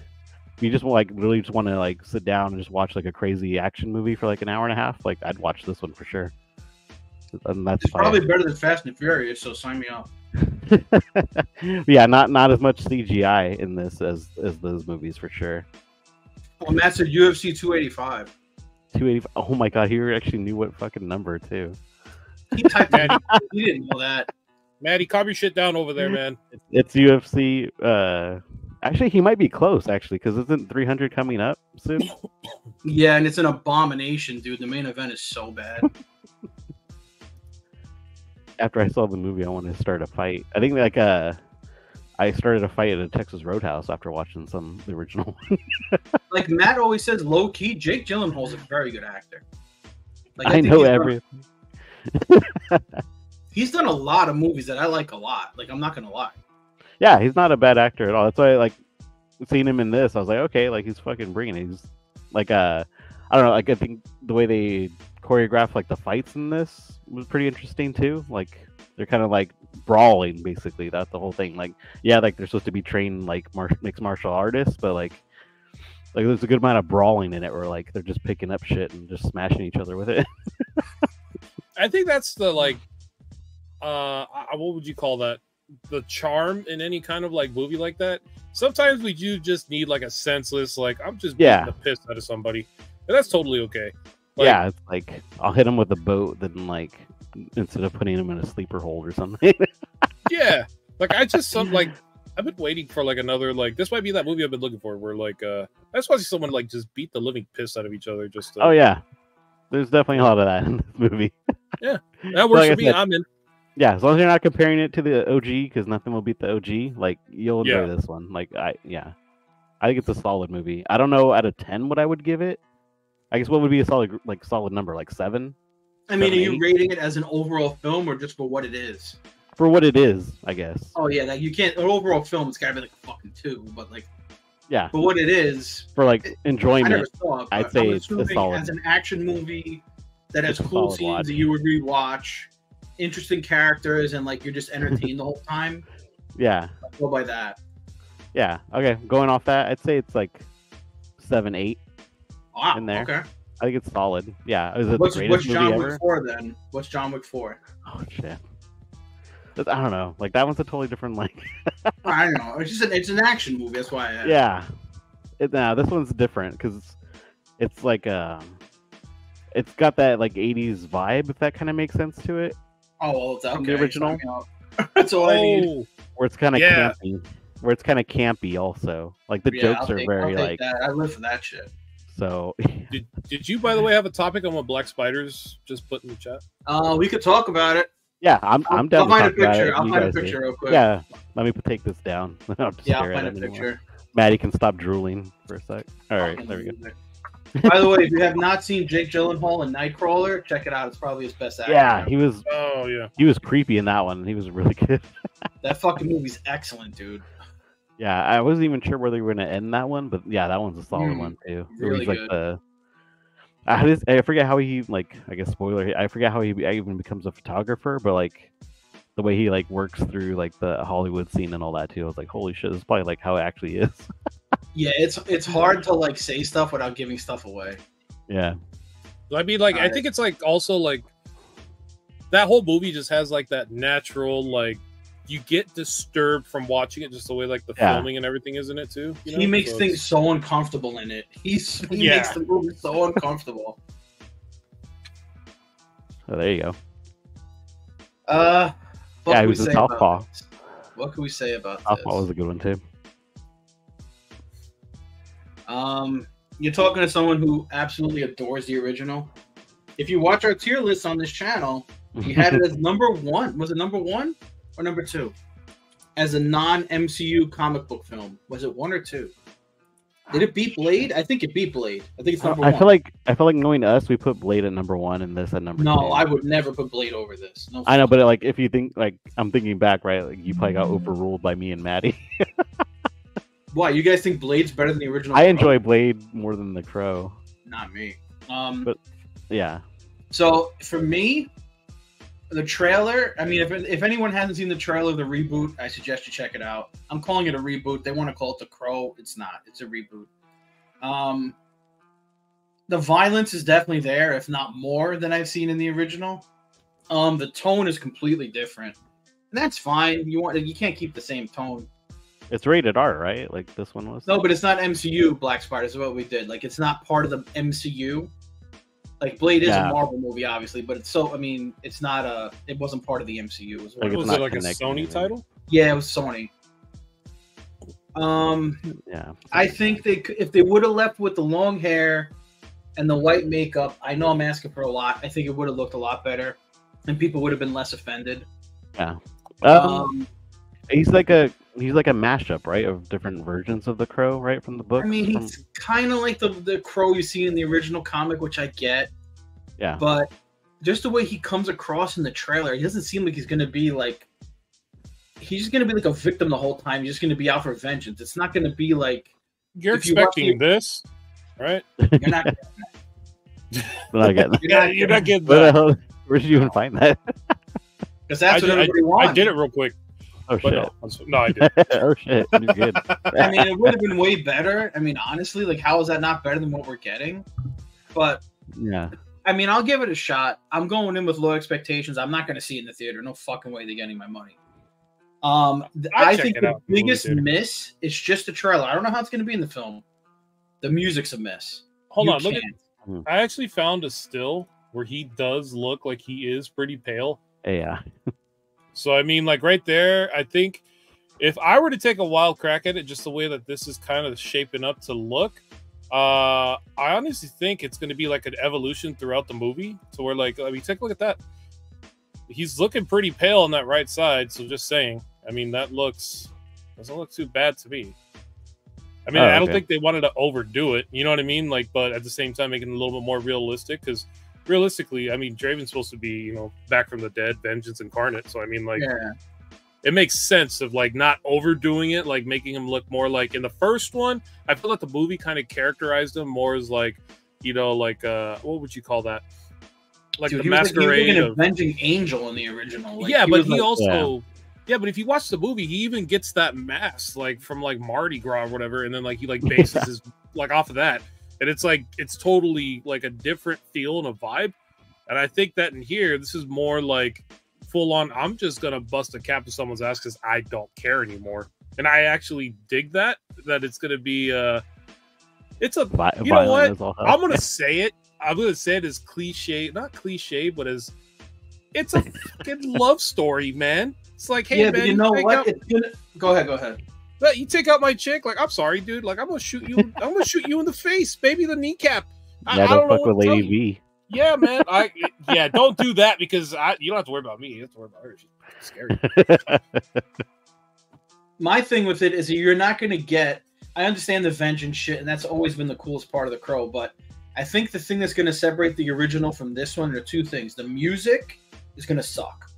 Speaker 2: you just like really just want to like sit down and just watch like a crazy action movie for like an hour and a half, like I'd watch this one for sure. And that's
Speaker 5: It's probably better than Fast and Furious, so sign me up. *laughs*
Speaker 2: yeah, not not as much CGI in this as as those movies for sure.
Speaker 5: Well, Matt said UFC 285.
Speaker 2: 285. Oh my god, he actually knew what fucking number too.
Speaker 5: He typed that. He didn't know that.
Speaker 4: Maddie, calm your shit down over there, man.
Speaker 2: It's UFC. Uh, actually, he might be close actually because isn't three hundred coming up soon? *coughs*
Speaker 5: Yeah, and it's an abomination, dude. The main event is so bad. *laughs*
Speaker 2: after I saw the movie, I wanted to start a fight. I think like uh, I started a fight at a Texas Roadhouse after watching some the original. *laughs*
Speaker 5: like Matt always says, low key, Jake Gyllenhaal's a very good actor. Like,
Speaker 2: I
Speaker 5: think
Speaker 2: know
Speaker 5: he's done-
Speaker 2: every. *laughs*
Speaker 5: He's done a lot of movies that I like a lot. Like I'm not gonna lie.
Speaker 2: Yeah, he's not a bad actor at all. That's why I like seeing him in this, I was like, okay, like he's fucking bringing. it. He's like uh, I don't know. Like I think the way they choreograph like the fights in this was pretty interesting too. Like they're kind of like brawling basically. That's the whole thing. Like yeah, like they're supposed to be trained like mar- mixed martial artists, but like like there's a good amount of brawling in it where like they're just picking up shit and just smashing each other with it. *laughs*
Speaker 4: I think that's the like, uh, I- what would you call that? The charm in any kind of like movie like that. Sometimes we do just need like a senseless, like I'm just beating
Speaker 2: Yeah.
Speaker 4: the piss out of somebody, and that's totally okay. Like,
Speaker 2: yeah, it's like I'll hit him with a boat, then like instead of putting him in a sleeper hold or something. *laughs*
Speaker 4: yeah. Like I just some like I've been waiting for like another like this might be that movie I've been looking for where like uh I just want to see someone like just beat the living piss out of each other. Just to,
Speaker 2: oh yeah, there's definitely a lot of that in this movie. Yeah.
Speaker 4: That
Speaker 2: like
Speaker 4: works for
Speaker 2: I
Speaker 4: me.
Speaker 2: said-
Speaker 4: I'm in.
Speaker 2: Yeah, as long as you're not comparing it to the OG, because nothing will beat the OG. Like you'll enjoy
Speaker 4: Yeah.
Speaker 2: this one. Like I, yeah, I think it's a solid movie. I don't know out of ten what I would give it. I guess what would be a solid like solid number, like seven
Speaker 5: I mean, are you
Speaker 2: eight.
Speaker 5: rating it as an overall film or just for what it is?
Speaker 2: for what it is, I guess.
Speaker 5: Oh yeah, like you can't an overall film. It's gotta be like a fucking two, but like
Speaker 2: Yeah,
Speaker 5: for what it is,
Speaker 2: for like
Speaker 5: I never
Speaker 2: enjoyment.
Speaker 5: saw it.
Speaker 2: I'd say it's a solid-
Speaker 5: as an action movie that has cool scenes
Speaker 2: watch.
Speaker 5: that you would rewatch, interesting characters, and like you're just entertained the whole time. *laughs*
Speaker 2: Yeah,
Speaker 5: I'll go by that.
Speaker 2: yeah. Okay, going off that, I'd say it's like seven, eight.
Speaker 5: Wow.
Speaker 2: In there.
Speaker 5: Okay.
Speaker 2: I think it's solid. Yeah, is it
Speaker 5: What's
Speaker 2: the
Speaker 5: what's
Speaker 2: greatest movie
Speaker 5: John
Speaker 2: ever?
Speaker 5: Wick four then? What's John Wick four?
Speaker 2: Oh shit. That's- I don't know. Like that one's a totally different like. *laughs*
Speaker 5: I don't know. It's just an, it's an action movie. That's why. I,
Speaker 2: yeah, it, nah, this one's different because it's like um, it's got that like '80s vibe, if that kind of makes sense to it,
Speaker 5: Oh, well, it's
Speaker 2: From
Speaker 5: okay.
Speaker 2: the original?
Speaker 5: sign. *laughs* That's all I need.
Speaker 4: Oh,
Speaker 2: where it's kind of
Speaker 4: Yeah.
Speaker 2: campy, where it's kind of campy. Also, like the
Speaker 5: Yeah,
Speaker 2: jokes
Speaker 5: I'll
Speaker 2: are
Speaker 5: take-
Speaker 2: very
Speaker 5: I'll
Speaker 2: like
Speaker 5: that. I live for that shit.
Speaker 2: so. *laughs*
Speaker 4: did, did you, by the way, have a topic on what Black Spiders just put in the chat?
Speaker 5: Uh, we could talk about it.
Speaker 2: yeah, I'm
Speaker 5: I'll,
Speaker 2: I'm down
Speaker 5: I'll find a picture. I'll find a
Speaker 2: guys do.
Speaker 5: picture real quick.
Speaker 2: Yeah, let me take this down. *laughs* I'll
Speaker 5: Yeah, I'll find a
Speaker 2: anymore.
Speaker 5: picture.
Speaker 2: Maddie can stop drooling for a sec. All right, there we go.
Speaker 5: By the way, if you have not seen Jake Gyllenhaal in Nightcrawler, check it out. It's probably his best acting.
Speaker 2: Yeah, he was
Speaker 4: Oh yeah.
Speaker 2: he was creepy in that one. He was really good. *laughs*
Speaker 5: that fucking movie's excellent, dude.
Speaker 2: Yeah, I wasn't even sure whether we were gonna end that one, but yeah, that one's a solid
Speaker 5: Mm,
Speaker 2: one too.
Speaker 5: really
Speaker 2: It was like
Speaker 5: good.
Speaker 2: the. I, just, I forget how he like. I guess spoiler. I forget how he even becomes a photographer, but like the way he like works through like the Hollywood scene and all that too. I was like, holy shit, this is probably like how it actually is. *laughs*
Speaker 5: Yeah, it's it's hard to like say stuff without giving stuff away.
Speaker 2: yeah,
Speaker 4: I mean, like, I
Speaker 5: Alright.
Speaker 4: think it's like also like that whole movie just has like that natural like you get disturbed from watching it just the way like the
Speaker 2: Yeah.
Speaker 4: filming and everything is in it too. You know?
Speaker 5: he makes
Speaker 4: So
Speaker 5: things
Speaker 4: it's-
Speaker 5: so uncomfortable in it. He's he
Speaker 4: Yeah.
Speaker 5: makes the movie so uncomfortable.
Speaker 2: Oh, there you go.
Speaker 5: Uh, what
Speaker 2: Yeah, he was a
Speaker 5: say
Speaker 2: Southpaw.
Speaker 5: What can we say about
Speaker 2: Southpaw
Speaker 5: this?
Speaker 2: was a good one too.
Speaker 5: Um, you're talking to someone who absolutely adores the original. If you watch our tier list on this channel, we had it as *laughs* number one. Was it number one or number two? As a non MCU comic book film, was it one or two? Did it beat Blade? I think it beat Blade. I think it's number
Speaker 2: I
Speaker 5: one.
Speaker 2: feel like I feel like knowing us, we put Blade at number one and this at number
Speaker 5: no,
Speaker 2: two.
Speaker 5: I would never put Blade over this. No,
Speaker 2: I know, but like if you think like I'm thinking back, right? Like you probably got overruled by me and Maddie. *laughs*
Speaker 5: why you guys think Blade's better than the original?
Speaker 2: I
Speaker 5: Crow?
Speaker 2: enjoy Blade more than the Crow.
Speaker 5: Not me. Um,
Speaker 2: But- Yeah,
Speaker 5: So for me, the trailer. I mean, if if anyone hasn't seen the trailer of the reboot, I suggest you check it out. I'm calling it a reboot. They want to call it the Crow. It's not. It's a reboot. Um, the violence is definitely there, if not more than I've seen in the original. Um, the tone is completely different. And that's fine. You want you can't keep the same tone.
Speaker 2: It's rated R, right? Like this one was.
Speaker 5: No, but it's not MCU. Black Spider is what we did. Like it's not part of the MCU. Like Blade is
Speaker 2: Yeah.
Speaker 5: a Marvel movie, obviously, but it's so. I mean, it's not a. It wasn't part of the MCU. It was
Speaker 2: Like, it's
Speaker 4: was it like a Sony
Speaker 2: anyway.
Speaker 4: title?
Speaker 5: yeah, it was Sony. Um,
Speaker 2: Yeah,
Speaker 5: I think they could, if they would have left with the long hair and the white makeup. I know I'm asking for a lot. I think it would have looked a lot better, and people would have been less offended.
Speaker 2: Um,
Speaker 5: Um,
Speaker 2: he's like a he's like a mashup, right, of different versions of the Crow, right, from the book.
Speaker 5: I mean,
Speaker 2: from-
Speaker 5: he's kind of like the the crow you see in the original comic, which I get.
Speaker 2: yeah,
Speaker 5: but just the way he comes across in the trailer, he doesn't seem like he's gonna be like he's just gonna be like a victim the whole time. He's just gonna be out for vengeance. It's not gonna be like
Speaker 4: You're
Speaker 5: If you watch
Speaker 4: expecting this, right? *laughs*
Speaker 5: you're not.
Speaker 2: but I get that.
Speaker 5: You're not, *laughs*
Speaker 4: You're not getting
Speaker 2: Where
Speaker 4: that.
Speaker 2: Where did you even find that? *laughs*
Speaker 5: because that's
Speaker 4: I
Speaker 5: what
Speaker 4: did-
Speaker 5: everybody wants.
Speaker 4: I did it real quick,
Speaker 2: Oh
Speaker 4: but
Speaker 2: shit!
Speaker 4: no, I'm- no, I did. *laughs*
Speaker 2: oh shit! You're good.
Speaker 5: I mean, it would have been way better. I mean, honestly, like how is that not better than what we're getting? But
Speaker 2: yeah,
Speaker 5: I mean, I'll give it a shot. I'm going in with low expectations. I'm not going to see it in the theater. No fucking way they're getting my money. Um,
Speaker 4: I'd
Speaker 5: I think the
Speaker 4: out in the
Speaker 5: biggest miss is just the trailer. I don't know how it's going to be in the film. The music's a miss.
Speaker 4: Hold
Speaker 5: You
Speaker 4: on, look at. I actually found a still where he does look like he is pretty pale.
Speaker 2: yeah.
Speaker 4: So I mean, like right there, I think if I were to take a wild crack at it, just the way that this is kind of shaping up to look, uh, I honestly think it's going to be like an evolution throughout the movie. So we're like, I mean, take a look at that. He's looking pretty pale on that right side. So just saying, I mean, that looks doesn't look too bad to me. I mean,
Speaker 2: Oh,
Speaker 4: I don't
Speaker 2: okay.
Speaker 4: think they wanted to overdo it. You know what I mean? Like, but at the same time, making it a little bit more realistic because realistically, I mean, Draven's supposed to be, you know, back from the dead, vengeance incarnate. So I mean, like,
Speaker 5: Yeah.
Speaker 4: it makes sense of like not overdoing it, like making him look more like in the first one. I feel like the movie kind of characterized him more as like, you know, like uh, what would you call that? Like
Speaker 5: Dude,
Speaker 4: the
Speaker 5: he was like, he was like
Speaker 4: masquerade
Speaker 5: an
Speaker 4: of
Speaker 5: avenging angel in the original. Like,
Speaker 4: yeah, but he
Speaker 5: like-
Speaker 4: also yeah. but if you watch the movie, he even gets that mask like from like Mardi Gras or whatever, and then like he like bases *laughs*
Speaker 2: Yeah.
Speaker 4: his like off of that, and it's like it's totally like a different feel and a vibe. And I think that in here, this is more like full on. I'm just gonna bust a cap to someone's ass because I don't care anymore, and I actually dig that that it's gonna be uh It's a
Speaker 2: Vi-
Speaker 4: you know what I'm gonna *laughs* say it. I'm gonna say it as cliche, not cliche, but as it's a *laughs* fucking love story, man. It's like, hey
Speaker 5: yeah,
Speaker 4: man,
Speaker 5: you know what?
Speaker 4: out-
Speaker 5: gonna... Go ahead, go ahead.
Speaker 4: But you take out my chick, like I'm sorry, dude. Like I'm gonna shoot you. *laughs* I'm gonna shoot you in the face, maybe the kneecap. I,
Speaker 2: yeah, don't
Speaker 4: don't
Speaker 2: fuck with
Speaker 4: what to
Speaker 2: Lady. V.
Speaker 4: Yeah, man. I *laughs* yeah, don't do that because I you don't have to worry about me. You have to worry about her. She's scary. *laughs*
Speaker 5: my thing with it is that you're not going to get. I understand the vengeance shit, and that's always been the coolest part of the Crow. But I think the thing that's going to separate the original from this one are two things: the music is going to suck.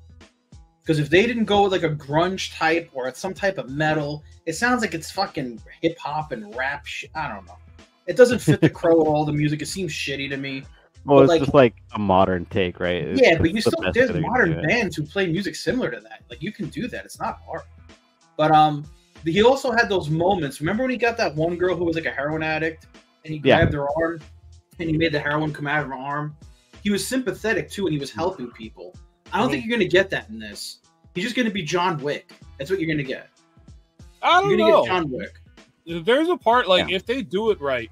Speaker 5: Because if they didn't go with like a grunge type or some type of metal, it sounds like it's fucking hip hop and rap shit. I don't know. It doesn't fit the *laughs* Crow at all. The music it seems shitty to me.
Speaker 2: well,
Speaker 5: But,
Speaker 2: it's
Speaker 5: like-
Speaker 2: just like a modern take, right? It's-
Speaker 5: yeah, but you
Speaker 2: the
Speaker 5: still there's modern bands who play music similar to that. Like you can do that. It's not hard. But um, he also had those moments. Remember when he got that one girl who was like a heroin addict, and he
Speaker 2: Yeah.
Speaker 5: grabbed her arm, and he made the heroin come out of her arm. He was sympathetic too, and he was helping people. I don't think you're gonna get that in this. He's just gonna be John Wick. That's what you're gonna get.
Speaker 4: I
Speaker 5: You're
Speaker 4: don't
Speaker 5: gonna
Speaker 4: know.
Speaker 5: get John Wick.
Speaker 4: there's a part like
Speaker 2: Yeah.
Speaker 4: if they do it right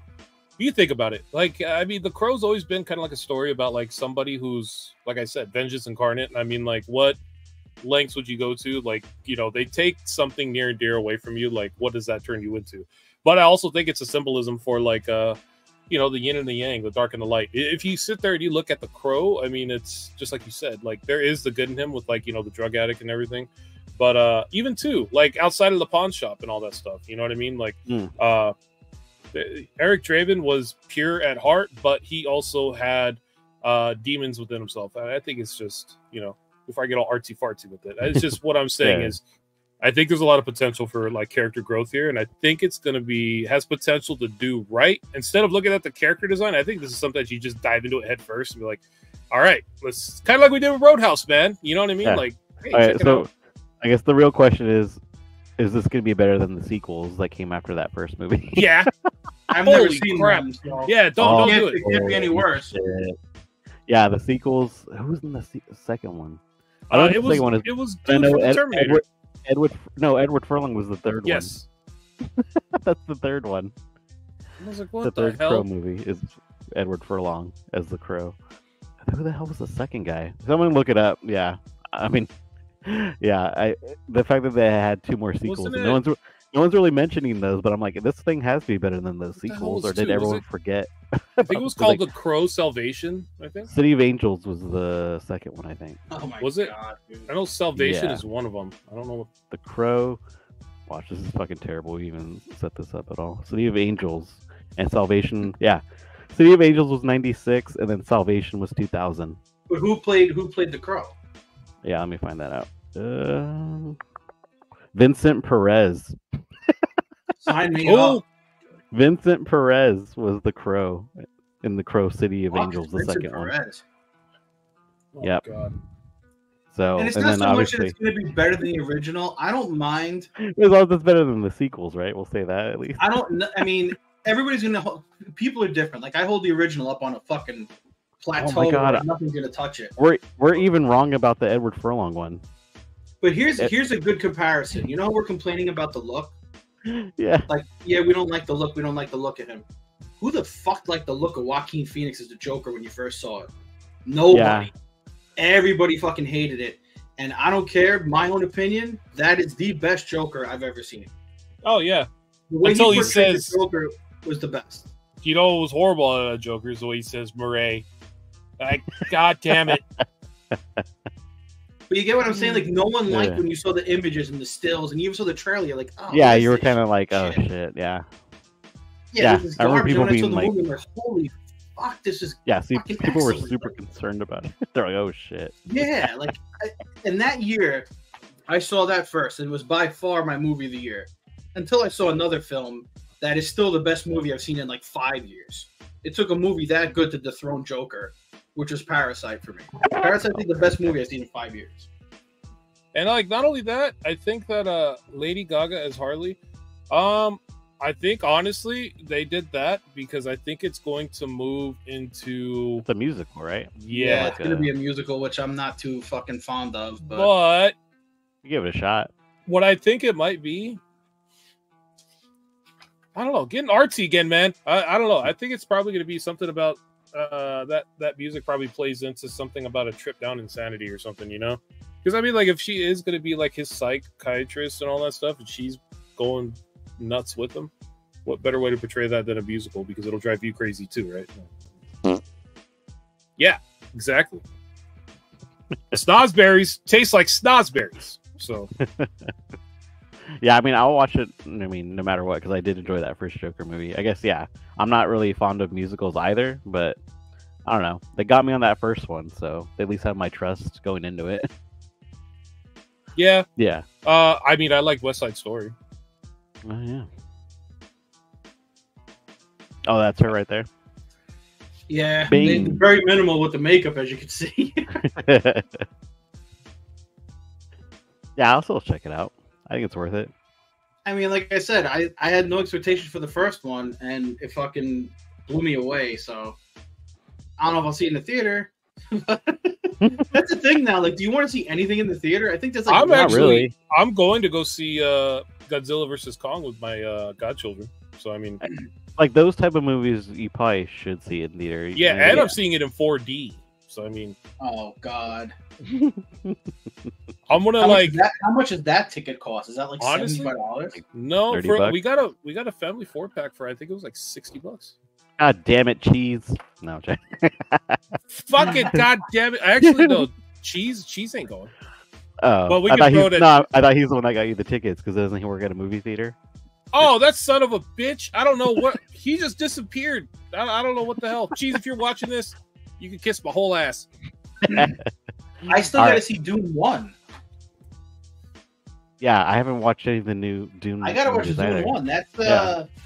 Speaker 4: you think about it like i mean the crow's always been kind of like a story about like somebody who's like i said vengeance incarnate and i mean like what lengths would you go to like you know they take something near and dear away from you like what does that turn you into but i also think it's a symbolism for like uh you know the yin and the yang the dark and the light if you sit there and you look at the crow i mean it's just like you said like there is the good in him with like you know the drug addict and everything but uh even too like outside of the pawn shop and all that stuff you know what i mean like
Speaker 2: Mm.
Speaker 4: uh eric draven was pure at heart but he also had uh demons within himself i I think it's just you know before i get all artsy fartsy with it it's just what i'm *laughs* saying
Speaker 2: Yeah.
Speaker 4: is i think there's a lot of potential for like character growth here and i think it's going to be has potential to do right instead of looking at the character design i think this is something that you just dive into it head first and be like all right let's kind of like we did with roadhouse man you know what i mean
Speaker 2: Yeah.
Speaker 4: like hey,
Speaker 2: All right, so. I guess the real question is: Is this going to be better than the sequels that came after that first movie?
Speaker 4: yeah *laughs*
Speaker 5: I've never
Speaker 4: Holy
Speaker 5: seen
Speaker 4: crap.
Speaker 5: them. So.
Speaker 4: yeah don't
Speaker 2: Oh,
Speaker 4: don't do it
Speaker 5: it can't be any worse.
Speaker 2: Shit. Yeah, the sequels. Who's in the se- second one? I
Speaker 4: uh,
Speaker 2: don't think
Speaker 4: it
Speaker 2: the
Speaker 4: was
Speaker 2: second one is.
Speaker 4: it was
Speaker 2: I
Speaker 4: dude from
Speaker 2: Ed-
Speaker 4: terminator
Speaker 2: Edward, Edward. No, Edward Furlong was the third
Speaker 4: yes
Speaker 2: one. Yes. *laughs* That's the third one.
Speaker 4: i was like
Speaker 2: the
Speaker 4: what the,
Speaker 2: third
Speaker 4: hell
Speaker 2: Crow movie is Edward Furlong as the Crow. Who the hell was the second guy? Someone look it up. Yeah, I mean, *laughs* yeah, I the fact that they had two more sequels,
Speaker 4: Wasn't
Speaker 2: and
Speaker 4: it-
Speaker 2: no one's re- no one's really mentioning those, but I'm like, this thing has to be better than those
Speaker 4: the
Speaker 2: sequels, or did
Speaker 4: two?
Speaker 2: Everyone
Speaker 4: it-
Speaker 2: forget?
Speaker 4: i think it *laughs* was called the crow salvation i think
Speaker 2: City of Angels was the second one, I think.
Speaker 5: Oh my
Speaker 4: Was it?
Speaker 5: god, dude.
Speaker 4: i know salvation
Speaker 2: Yeah.
Speaker 4: is one of them i don't know what
Speaker 2: The Crow. Watch, this is fucking terrible. We even set this up at all. City of Angels and Salvation. Yeah, City of Angels was '96, and then Salvation was 2000.
Speaker 5: But who played who played the crow?
Speaker 2: Yeah, let me find that out. Uh, Vincent Perez.
Speaker 5: Sign me
Speaker 4: Oh,
Speaker 5: up.
Speaker 2: Vincent Perez was the Crow in the Crow City of
Speaker 5: Fuck,
Speaker 2: Angels, the
Speaker 5: Vincent
Speaker 2: second one.
Speaker 5: Perez.
Speaker 4: oh
Speaker 2: Yep.
Speaker 4: God.
Speaker 2: So,
Speaker 5: And
Speaker 2: and,
Speaker 5: it's not
Speaker 2: then
Speaker 5: so much that it's going to be better than the original. I don't mind.
Speaker 2: as long as it's better than the sequels, right? We'll say that at least.
Speaker 5: I don't. kn- I mean, everybody's going to. People are different. Like I hold the original up on a fucking plateau.
Speaker 2: Oh my God.
Speaker 5: where nothing's going to touch it.
Speaker 2: We're we're even wrong about the Edward Furlong one.
Speaker 5: But here's
Speaker 2: It-
Speaker 5: here's a good comparison. You know, how we're complaining about the look.
Speaker 2: Yeah,
Speaker 5: Like, yeah, we don't like the look. We don't like the look of him. Who the fuck liked the look of Joaquin Phoenix as the Joker when you first saw it? Nobody. Everybody fucking hated it. And I don't care. My own opinion. That is the best Joker I've ever seen.
Speaker 4: Oh yeah.
Speaker 5: The way
Speaker 4: Until he
Speaker 5: portrayed the
Speaker 4: says-
Speaker 5: Joker was the best.
Speaker 4: You know what was horrible at uh, Joker is the way he says Murray. Like, *laughs* God damn it. *laughs*
Speaker 5: But you get what I'm saying? Like no one liked
Speaker 2: Yeah.
Speaker 5: when you saw the images and the stills, and you even saw the trailer. You're like, oh,
Speaker 2: yeah, you were kind of like, oh
Speaker 5: shit?
Speaker 2: shit, yeah,
Speaker 5: yeah,
Speaker 2: yeah, I remember people
Speaker 5: when I saw
Speaker 2: being like-
Speaker 5: movie, like, holy fuck, this is
Speaker 2: yeah. See, people were
Speaker 5: excellent.
Speaker 2: super concerned about it. *laughs* They're like, oh shit.
Speaker 5: yeah. Like, I, and that year, I saw that first, and it was by far my movie of the year. Until I saw another film that is still the best movie I've seen in like five years. It took a movie that good to dethrone Joker, which was Parasite for me. Parasite is the best movie I've seen in five years.
Speaker 4: And like not only that, I think that uh Lady Gaga as Harley, um, I think honestly they did that because I think it's going to move into
Speaker 2: the musical, right?
Speaker 4: yeah,
Speaker 5: it's gonna be a musical, which I'm not too fucking fond of. But,
Speaker 4: but
Speaker 2: You give it a shot.
Speaker 4: what I think it might be I don't know, getting artsy again, man. I, I don't know. I think it's probably going to be something about uh, that. That music probably plays into something about a trip down insanity or something, you know? Because I mean, like, if she is going to be like his psychiatrist and all that stuff, and she's going nuts with him, what better way to portray that than a musical? Because it'll drive you crazy too, right? Yeah, exactly. Snozberries taste like snozberries. So *laughs*
Speaker 2: Yeah, I mean, I'll watch it. I mean, no matter what, because I did enjoy that first Joker movie. I guess, yeah, I'm not really fond of musicals either, but I don't know. They got me on that first one, so they at least have my trust going into it. *laughs*
Speaker 4: yeah,
Speaker 2: yeah.
Speaker 4: uh, I mean, I like West Side Story.
Speaker 2: Oh yeah. Oh, that's her right there.
Speaker 5: Yeah,
Speaker 2: Bing.
Speaker 5: they- very minimal with the makeup, as you can see. *laughs*
Speaker 2: yeah, I'll still check it out. I think it's worth it.
Speaker 5: I mean, like I said, I, I had no expectations for the first one, and it fucking blew me away. So I don't know if I'll see it in the theater. *laughs* that's the thing now. Like, do you want to see anything in the theater? I think that's like
Speaker 4: I'm
Speaker 2: Not
Speaker 4: actually,
Speaker 2: really.
Speaker 4: I'm going to go see uh, Godzilla versus Kong with my uh, godchildren. So I mean, *clears throat*
Speaker 2: Like those type of movies, you probably should see in theater.
Speaker 4: yeah, and
Speaker 2: know,
Speaker 4: I'm seeing it in 4D. So I mean,
Speaker 5: oh god.
Speaker 4: I'm gonna
Speaker 5: How,
Speaker 4: like
Speaker 5: much, is that, how much does that ticket cost? Is that like seventy five dollars?
Speaker 4: no, for, we got a we got a family four pack for I think it was like sixty bucks.
Speaker 2: God damn it, cheese. No, I'm. *laughs*
Speaker 4: Fuck it, god damn it! Actually, no, cheese cheese ain't going. *laughs*
Speaker 2: Oh,
Speaker 4: Well, we
Speaker 2: I
Speaker 4: can
Speaker 2: thought
Speaker 4: throw it at-
Speaker 2: no, I thought he's the one that got you the tickets because doesn't he work at a movie theater?
Speaker 4: Oh, that son of a bitch! I don't know what he just disappeared. I, I don't know what the hell. Cheese, if you're watching this, you can kiss my whole ass. *laughs*
Speaker 5: I still
Speaker 2: All
Speaker 5: gotta
Speaker 2: right.
Speaker 5: see Dune one.
Speaker 2: Yeah, I haven't watched any of the new Dune.
Speaker 5: I gotta watch
Speaker 2: movies
Speaker 5: Dune
Speaker 2: either.
Speaker 5: one. That's uh,
Speaker 2: Yeah.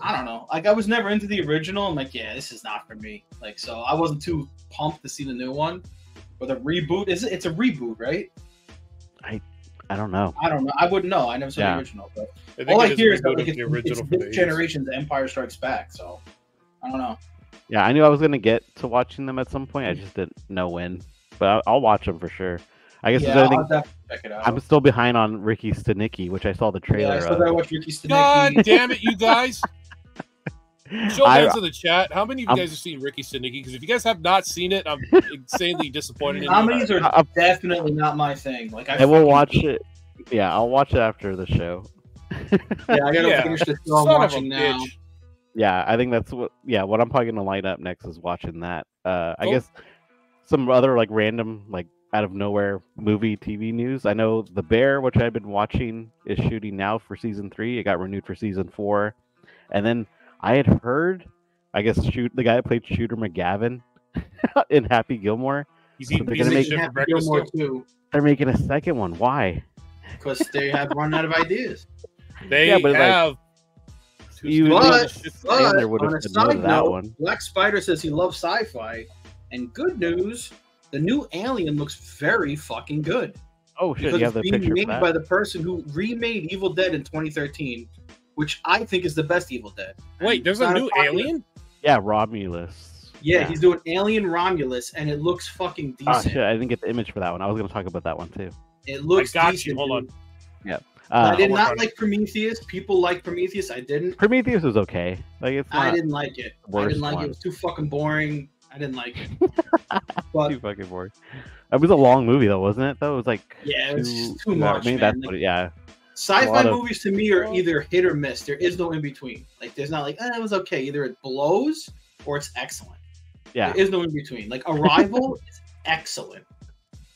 Speaker 5: I don't know. Like I was never into the original. I'm like, yeah, this is not for me. Like, so I wasn't too pumped to see the new one. Or the reboot. Is it? It's a reboot, right?
Speaker 2: I I don't know.
Speaker 5: I don't know. I wouldn't know. I never saw
Speaker 2: Yeah.
Speaker 5: the original. But
Speaker 4: I
Speaker 5: all I
Speaker 4: it is a
Speaker 5: hear is that like, it's,
Speaker 4: the
Speaker 5: it's
Speaker 4: original for
Speaker 5: this generation's Empire Strikes Back. So I don't know.
Speaker 2: Yeah, I knew I was gonna get to watching them at some point. I just didn't know when, but I'll, I'll watch them for sure. I guess
Speaker 5: Yeah,
Speaker 2: the
Speaker 5: I'll
Speaker 2: other
Speaker 5: have
Speaker 2: thing,
Speaker 5: to check it out.
Speaker 2: I'm still behind on Ricky Stanicki, which I saw the
Speaker 5: yeah, I
Speaker 2: trailer
Speaker 5: still gotta
Speaker 2: of.
Speaker 5: watch Ricky Stanicki.
Speaker 4: God *laughs* damn it, you guys! *laughs* Show
Speaker 2: I-
Speaker 4: hands in the chat. How many of you
Speaker 2: I'm-
Speaker 4: guys have seen Ricky Stanicki? Because if you guys have not seen it, I'm *laughs* insanely disappointed in you.
Speaker 5: Comedies are
Speaker 2: I-
Speaker 5: definitely not my thing. Like I,
Speaker 2: I will
Speaker 5: fucking-
Speaker 2: watch it. Yeah, I'll watch it after the show.
Speaker 5: Yeah, I gotta
Speaker 4: Yeah.
Speaker 5: finish the show I'm watching now.
Speaker 4: bitch.
Speaker 2: Yeah, I think that's what. Yeah, what I'm probably gonna line up next is watching that. Uh, I
Speaker 4: Cool.
Speaker 2: guess some other like random like out of nowhere movie TV news. I know The Bear, which I've been watching, is shooting now for season three. It got renewed for season four, and then I had heard, I guess shoot the guy that played Shooter McGavin *laughs* in Happy Gilmore.
Speaker 4: He's
Speaker 2: So
Speaker 4: eating
Speaker 2: they're gonna make-
Speaker 4: shit for
Speaker 5: Happy
Speaker 4: breakfast.
Speaker 5: Gilmore
Speaker 4: too.
Speaker 5: too,
Speaker 2: They're making a second one. Why?
Speaker 5: because they have run out of ideas.
Speaker 4: They
Speaker 2: Yeah, but, like,
Speaker 4: have.
Speaker 2: You
Speaker 5: But- But on a
Speaker 2: said no
Speaker 5: side
Speaker 2: that
Speaker 5: note,
Speaker 2: one.
Speaker 5: Black Spider says he loves sci-fi, and good news, the new Alien looks very fucking good.
Speaker 2: Oh shit!
Speaker 5: because
Speaker 2: You have the
Speaker 5: it's being
Speaker 2: picture
Speaker 5: made
Speaker 2: that.
Speaker 5: by the person who remade Evil Dead in 2013, which I think is the best Evil Dead.
Speaker 4: Wait, there's a new
Speaker 5: popular-
Speaker 4: alien?
Speaker 2: Yeah, Romulus.
Speaker 5: Yeah, he's doing Alien Romulus, and it looks fucking
Speaker 2: Oh
Speaker 5: decent.
Speaker 2: shit! I didn't get the image for that one. I was gonna talk about that one too.
Speaker 5: it looks
Speaker 4: I got
Speaker 5: decent.
Speaker 4: you. Hold on.
Speaker 5: dude.
Speaker 2: Uh,
Speaker 5: I did
Speaker 4: I'll work on
Speaker 5: not like Prometheus. People like Prometheus. I didn't.
Speaker 2: Prometheus was okay. Like it's
Speaker 5: I didn't like it. I didn't like
Speaker 2: one.
Speaker 5: it. It was too fucking boring. I didn't like it. *laughs* but
Speaker 2: too fucking boring. It was a long movie though, wasn't it? Though it was like
Speaker 5: yeah, it was
Speaker 2: two-
Speaker 5: just too
Speaker 2: yeah,
Speaker 5: much.
Speaker 2: Maybe
Speaker 5: man.
Speaker 2: that's
Speaker 5: Like,
Speaker 2: what. It, yeah.
Speaker 5: Sci-fi
Speaker 2: of-
Speaker 5: movies to me are either hit or miss. There is no in between. Like there's not like eh, it was okay. Either it blows or it's excellent.
Speaker 2: Yeah.
Speaker 5: There is no in between. Like Arrival *laughs* is excellent.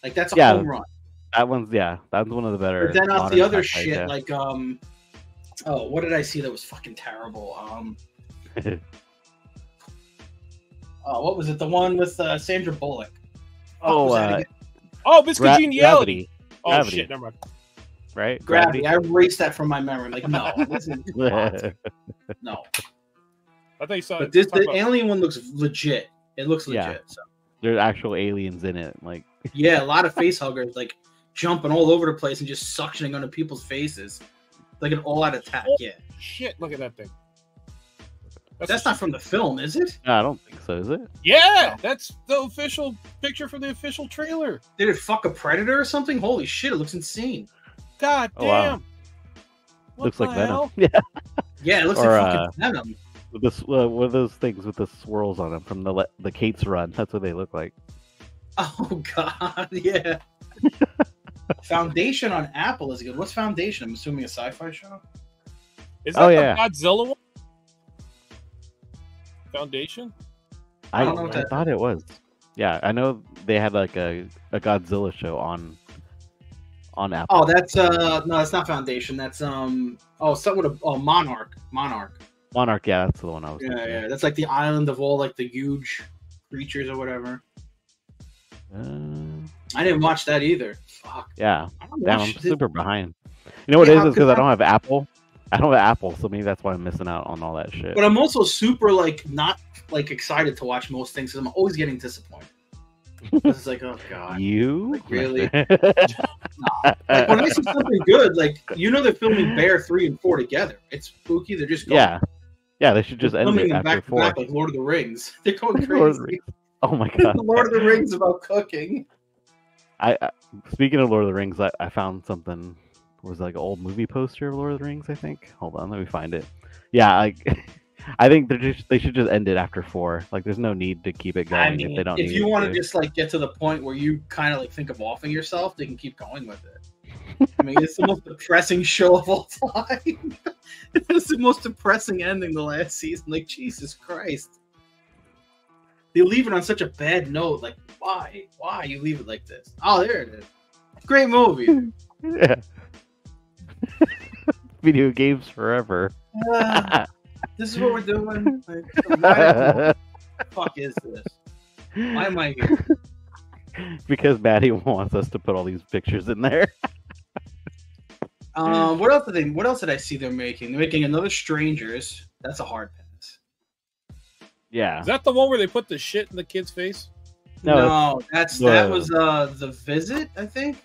Speaker 5: Like that's a
Speaker 2: Yeah.
Speaker 5: home run.
Speaker 2: That one's yeah. That's one of the better.
Speaker 5: But then off the other shit,
Speaker 2: yeah.
Speaker 5: like um, oh, what did I see that was fucking terrible? Um, *laughs* uh, what was it? The one with uh, Sandra Bullock. Fuck
Speaker 2: oh, uh.
Speaker 4: Oh, Miss
Speaker 2: gra-
Speaker 4: Congeniality.
Speaker 2: gravity,
Speaker 4: Oh
Speaker 2: Gravity.
Speaker 4: shit, never mind.
Speaker 2: right?
Speaker 5: Gravity. I erased that from my memory. Like no, this is
Speaker 2: Gravity.
Speaker 5: no.
Speaker 4: I think you saw.
Speaker 5: But this the
Speaker 4: about-
Speaker 5: alien one looks legit. It looks
Speaker 2: Yeah.
Speaker 5: legit. So
Speaker 2: There's actual aliens in it. Like *laughs*
Speaker 5: yeah, a lot of face huggers like jumping all over the place and just suctioning onto people's faces, like an all-out attack. Yeah,
Speaker 4: shit. Look at that thing.
Speaker 5: that's not from the film, is it?
Speaker 2: no, I don't think so. Is it?
Speaker 4: Yeah, that's the official picture from the official trailer.
Speaker 5: Did it fuck a predator or something? Holy shit! It looks insane.
Speaker 4: God
Speaker 2: Oh, wow.
Speaker 4: damn. What
Speaker 2: Looks
Speaker 4: the
Speaker 2: like Venom. *laughs* Yeah.
Speaker 5: Yeah, it looks
Speaker 2: Or,
Speaker 5: like
Speaker 2: uh,
Speaker 5: Venom.
Speaker 2: With this, uh, what are those things with the swirls on them from the the Kate's run? That's what they look like. *laughs*
Speaker 5: Oh god, yeah. *laughs* Foundation on Apple is good. What's Foundation? I'm assuming a sci-fi show.
Speaker 4: Is that
Speaker 2: Oh,
Speaker 4: the. Godzilla one? Foundation?
Speaker 2: I,
Speaker 5: I don't know what
Speaker 2: I
Speaker 5: that-
Speaker 2: thought it was. Yeah, I know they had like a, a Godzilla show on on Apple.
Speaker 5: Oh, that's uh no, that's not Foundation. That's um oh something with a oh Monarch. Monarch.
Speaker 2: Monarch. Yeah, that's the one I was.
Speaker 5: Yeah,
Speaker 2: thinking.
Speaker 5: yeah. That's like the island of all like the huge creatures or whatever.
Speaker 2: Uh,
Speaker 5: I didn't watch that either. Fuck.
Speaker 2: yeah. Damn, I'm
Speaker 5: this-
Speaker 2: super behind. You know what
Speaker 5: Yeah,
Speaker 2: it is?
Speaker 5: how
Speaker 2: Is because I
Speaker 5: I-
Speaker 2: don't have Apple. I don't have Apple, so maybe that's why I'm missing out on all that shit.
Speaker 5: But I'm also super like not like excited to watch most things because I'm always getting disappointed. *laughs* it's like, oh god.
Speaker 2: you
Speaker 5: Like, really? *laughs* Like when I see something good, like you know they're filming Bear three and four together. It's spooky. They're just going,
Speaker 2: yeah, yeah. They should just
Speaker 5: they're
Speaker 2: end
Speaker 5: filming
Speaker 2: it after
Speaker 5: back to
Speaker 2: four.
Speaker 5: back like Lord of the Rings. *laughs* They're going
Speaker 2: Lord of the
Speaker 5: crazy.
Speaker 2: Oh my god!
Speaker 5: Lord of the Rings about cooking.
Speaker 2: I, I speaking of Lord of the Rings, I, I found something it was like an old movie poster of Lord of the Rings. I think. Hold on, let me find it. Yeah, like *laughs* I think they're just they should just end it after four. Like, there's no need to keep it going
Speaker 5: I mean,
Speaker 2: if they don't.
Speaker 5: if you want to
Speaker 2: to.
Speaker 5: just like get to the point where you kind of like think of offing yourself, they can keep going with it. I mean, it's the most *laughs* depressing show of all time. *laughs* it's the most depressing ending the last season. Like Jesus Christ, they leave it on such a bad note. Like, why? Why you leave it like this? Oh, there it is. Great movie. *laughs*
Speaker 2: yeah. *laughs* Video games forever.
Speaker 5: Ah, this is what we're doing. *laughs* Like, why the fuck is this? Why am I here?
Speaker 2: because Maddie wants us to put all these pictures in there.
Speaker 5: Um, what else did they? What else did I see they're making? They're making another Strangers. That's a hard pass.
Speaker 2: Yeah.
Speaker 4: Is that the one where they put the shit in the kid's face?
Speaker 2: No,
Speaker 5: No, that's that was uh the visit. I think.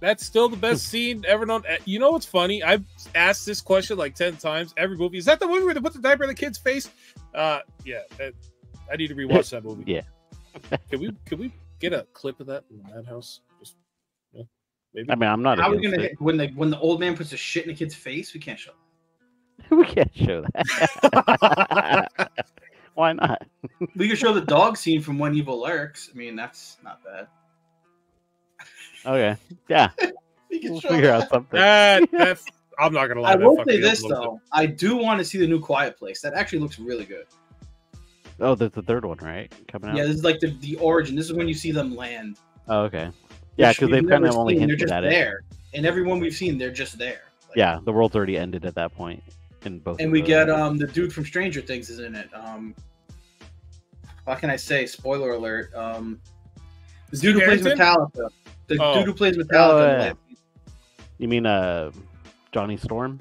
Speaker 4: That's still the best scene ever known. Uh, You know what's funny? I've asked this question like ten times. Every movie is that the movie where they put the diaper in the kid's face? Uh, yeah. that- I need to rewatch that movie.
Speaker 2: Yeah. *laughs*
Speaker 4: Can we? Can we get a clip of that in the madhouse? Just yeah, maybe.
Speaker 2: I mean, I'm not
Speaker 5: How are we gonna
Speaker 2: it.
Speaker 5: hit, when the when the old man puts the shit in the kid's face? We can't show. That. *laughs*
Speaker 2: we can't show that. *laughs* Why not? *laughs*
Speaker 5: We can show the dog scene from When Evil Lurks. I mean, that's not bad.
Speaker 2: Okay. *laughs* Yeah.
Speaker 5: We can
Speaker 2: We'll
Speaker 5: show
Speaker 2: figure
Speaker 5: that.
Speaker 2: out something.
Speaker 4: that, *laughs* that's. I'm not gonna lie.
Speaker 5: I will say this
Speaker 4: a little
Speaker 5: though, I do want to see the new Quiet Place. That actually looks really good.
Speaker 2: Oh, there's the third one, right? Coming out.
Speaker 5: Yeah, this is like the, the origin. This is when you see them land.
Speaker 2: Oh, okay. Yeah, because they've kind of only
Speaker 5: seen.
Speaker 2: hinted
Speaker 5: They're just
Speaker 2: at it.
Speaker 5: there, and everyone we've seen, they're just there. Like,
Speaker 2: Yeah, the world's already ended at that point in both.
Speaker 5: and we
Speaker 2: those.
Speaker 5: get um the dude from Stranger Things is in it. Um, how can I say? Spoiler alert. Um, the dude who plays
Speaker 4: Harrington?
Speaker 5: Metallica. The
Speaker 4: Oh.
Speaker 5: dude who plays Metallica.
Speaker 2: Oh, yeah. You mean uh, Johnny Storm?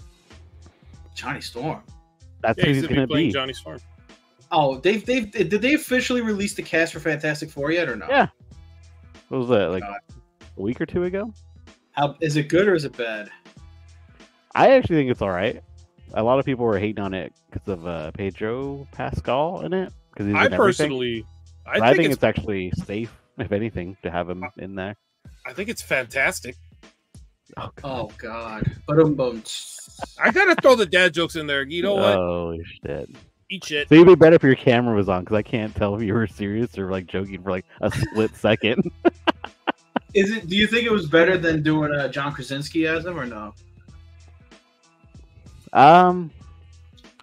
Speaker 5: Johnny Storm.
Speaker 2: That's
Speaker 4: Yeah,
Speaker 2: who
Speaker 4: he's
Speaker 2: he's
Speaker 4: gonna
Speaker 2: gonna
Speaker 4: be
Speaker 2: be.
Speaker 4: Johnny Storm.
Speaker 5: Oh, they've they've did they officially release the cast for Fantastic Four yet or not?
Speaker 2: Yeah. What was that like
Speaker 5: God.
Speaker 2: a week or two ago?
Speaker 5: How is it good or is it bad?
Speaker 2: I actually think it's all right. A lot of people were hating on it because of uh, Pedro Pascal in it. Because
Speaker 4: I
Speaker 2: everything.
Speaker 4: personally, I think,
Speaker 2: I think
Speaker 4: it's,
Speaker 2: it's actually safe, if anything, to have him in there.
Speaker 4: I think it's fantastic.
Speaker 2: Oh, God.
Speaker 5: Oh God. But um, boom.
Speaker 4: I gotta throw the dad jokes in there. You know what?
Speaker 2: Oh shit!
Speaker 4: Eat shit.
Speaker 2: So you'd be better if your camera was on because I can't tell if you were serious or like joking for like a split *laughs* second.
Speaker 5: Is it? Do you think it was better than doing uh, John Krasinski as him or no?
Speaker 2: Um,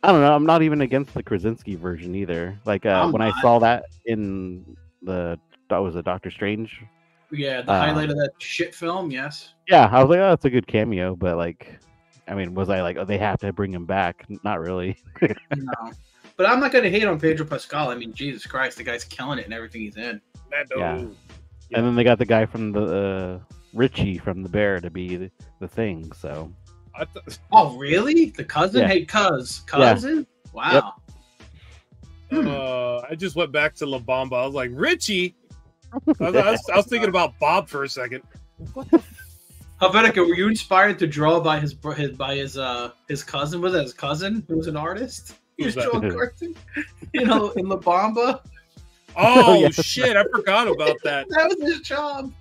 Speaker 2: I don't know. I'm not even against the Krasinski version either. Like uh,
Speaker 5: I'm
Speaker 2: when I saw that in the that was a Doctor Strange.
Speaker 5: Yeah, the
Speaker 2: Uh,
Speaker 5: highlight of that shit film. Yes.
Speaker 2: Yeah, I was like, oh, that's a good cameo. But like, I mean, was I like, oh, they have to bring him back? Not really. *laughs*
Speaker 5: No. But I'm not gonna hate on Pedro Pascal. I mean, Jesus Christ, the guy's killing it in everything he's in.
Speaker 4: That
Speaker 2: Yeah. And then they got the guy from the uh, Richie from the Bear to be the, the thing. So
Speaker 4: I th-
Speaker 5: Oh, really? The cousin?
Speaker 2: Yeah.
Speaker 5: Hey, cuz, cousin? Wow.
Speaker 2: Yep.
Speaker 5: Hmm.
Speaker 4: uh, I just went back to La Bamba. I was like, Richie. I was, I *laughs* was, I was thinking about Bob for a second.
Speaker 5: Helvetica, were you inspired to draw by his his by his uh his cousin? Was that his cousin who was an artist? He was *laughs*
Speaker 4: Who's that?
Speaker 5: drawing cartoon, you know, in La Bamba.
Speaker 4: Oh *laughs*
Speaker 2: yeah.
Speaker 4: shit! I forgot about that.
Speaker 5: That was his job.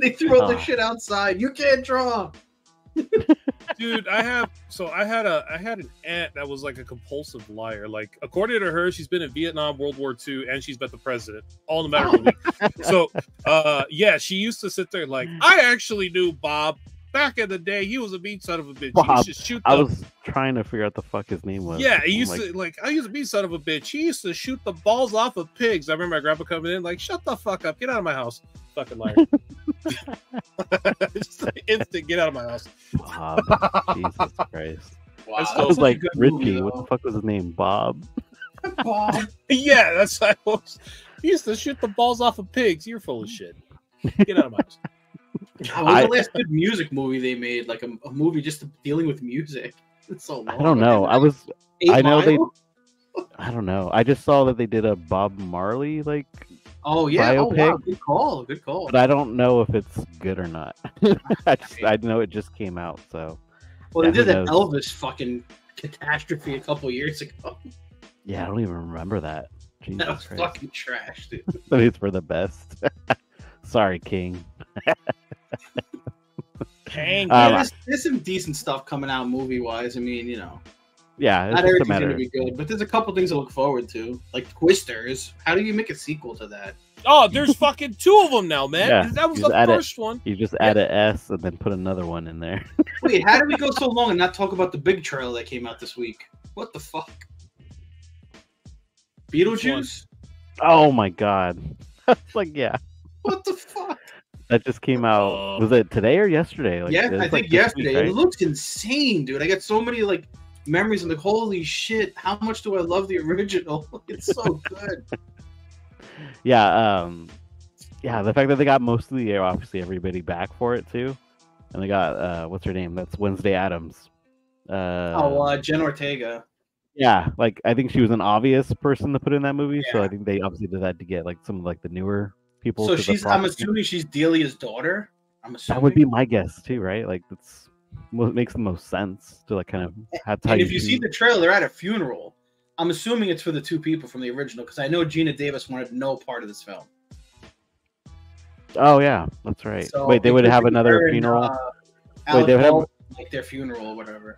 Speaker 5: They threw all the
Speaker 2: Oh.
Speaker 5: shit outside. You can't draw.
Speaker 4: Dude, i have so i had a i had an aunt that was like a compulsive liar. Like according to her she's been in vietnam world war ii and she's met the president all in a matter of *laughs* a week so uh yeah she used to sit there like i actually knew bob back in the day he was a mean son of a bitch
Speaker 2: Bob,
Speaker 4: he used to shoot
Speaker 2: I was trying to figure out the fuck his name was.
Speaker 4: yeah, he used
Speaker 2: like,
Speaker 4: to like I used to be son of a bitch. He used to shoot the balls off of pigs. I remember my grandpa coming in like, "Shut the fuck up, get out of my house, fucking liar." *laughs* *laughs* Just like, instant, get out of my house.
Speaker 2: Bob. Jesus Christ.
Speaker 5: Wow,
Speaker 4: That's
Speaker 2: I was like
Speaker 5: good
Speaker 2: Richie.
Speaker 5: movie,
Speaker 2: what the fuck was his name? Bob.
Speaker 5: Bob. *laughs*
Speaker 4: Yeah, that's how I was. He used to shoot the balls off of pigs. You're full of shit. Get out of my house.
Speaker 5: What was
Speaker 2: I-
Speaker 5: the last good music movie they made? Like a, a movie just dealing with music. *laughs* It's so long.
Speaker 2: I don't know. I was.
Speaker 5: Eight
Speaker 2: I know they- *laughs* I don't know. I just saw that they did a Bob Marley like,
Speaker 5: Oh yeah. Oh wow.
Speaker 2: biopic.
Speaker 5: Good call. Good call.
Speaker 2: but I don't know if it's good or not. *laughs* I just I know it just came out, so
Speaker 5: well,
Speaker 2: yeah,
Speaker 5: they did that? Elvis fucking catastrophe a couple years ago.
Speaker 2: yeah, I don't even remember that. Jesus
Speaker 5: That was
Speaker 2: Christ.
Speaker 5: fucking trash, dude.
Speaker 2: Maybe it's for the best. Sorry, King.
Speaker 4: Hang.
Speaker 2: Um,
Speaker 5: there's, there's some decent stuff coming out movie wise. I mean, you know,
Speaker 2: Yeah, it's
Speaker 5: not everything's gonna be good, but there's a couple things to look forward to, like Twisters. How do you make a sequel to that?
Speaker 4: oh, there's fucking two of them now, man.
Speaker 2: Yeah,
Speaker 4: that was the
Speaker 2: add it.
Speaker 4: first one.
Speaker 2: You just add a S and then put another one in there. *laughs*
Speaker 5: Wait, how did we go so long and not talk about the big trailer that came out this week? What the fuck? Beetlejuice?
Speaker 2: Oh my god. *laughs* Like yeah,
Speaker 5: What the fuck?
Speaker 2: That just came out. Was it today or yesterday? Like,
Speaker 5: yeah, I think yesterday.
Speaker 2: week, right?
Speaker 5: It looks insane, dude. I got so many like memories. I'm like, holy shit! How much do I love the original? *laughs* It's so good. *laughs*
Speaker 2: yeah um yeah the fact that they got most of the obviously everybody back for it too and they got uh what's her name that's wednesday addams uh
Speaker 5: oh, uh, Jen Ortega.
Speaker 2: yeah like i think she was an obvious person to put in that movie so i think they obviously did that to get like some of like the newer people
Speaker 5: So she's. I'm assuming she's Delia's daughter. I'm assuming
Speaker 2: that would be my guess too right like that's what makes the most sense to like kind of have.
Speaker 5: And if you see the trailer, they're at a funeral. I'm assuming it's for the two people from the original because I know Geena Davis wanted no part of this film.
Speaker 2: oh yeah that's right
Speaker 5: So
Speaker 2: wait they would have another
Speaker 5: and,
Speaker 2: funeral
Speaker 5: uh,
Speaker 2: Wait, they would have-
Speaker 5: like their funeral or whatever.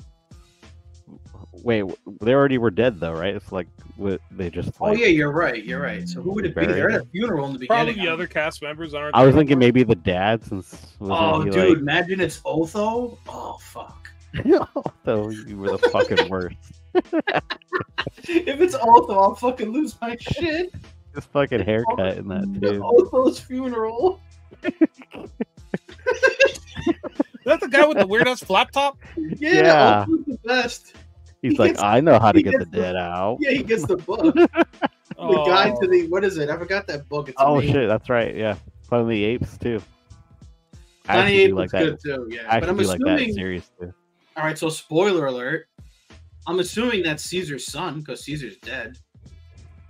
Speaker 2: Wait they already were dead though right it's like what they just
Speaker 5: Oh yeah, you're right. You're right. So who would it be? They're at a funeral in the beginning.
Speaker 4: Probably the other cast members aren't.
Speaker 2: I was thinking maybe the dad since
Speaker 5: Oh,
Speaker 2: he,
Speaker 5: dude, imagine it's Otho. Oh fuck. *laughs*
Speaker 2: like so you were the fucking *laughs* worst.
Speaker 5: if it's Otho, I'll fucking lose my shit.
Speaker 2: This fucking haircut in that too.
Speaker 5: Otho's funeral. *laughs*
Speaker 4: Is that the guy with the weird ass flap top?
Speaker 5: Yeah,
Speaker 2: Yeah.
Speaker 5: Otho's the best.
Speaker 2: He's
Speaker 5: he
Speaker 2: like,
Speaker 5: gets-
Speaker 2: I know how to get the
Speaker 5: the-
Speaker 2: dead out.
Speaker 5: Yeah, he gets the *laughs* book. the
Speaker 4: Oh.
Speaker 5: guide to the what is it? I forgot that book. It's
Speaker 2: Oh
Speaker 5: amazing.
Speaker 2: shit, that's right. Yeah, Planet of the Apes too. I
Speaker 5: Planet
Speaker 2: actually
Speaker 5: Apes
Speaker 2: like that.
Speaker 5: good too. Yeah,
Speaker 2: I
Speaker 5: but I'm
Speaker 2: do like that
Speaker 5: assuming.
Speaker 2: series too.
Speaker 5: all right, so spoiler alert. I'm assuming that's Caesar's son because Caesar's dead.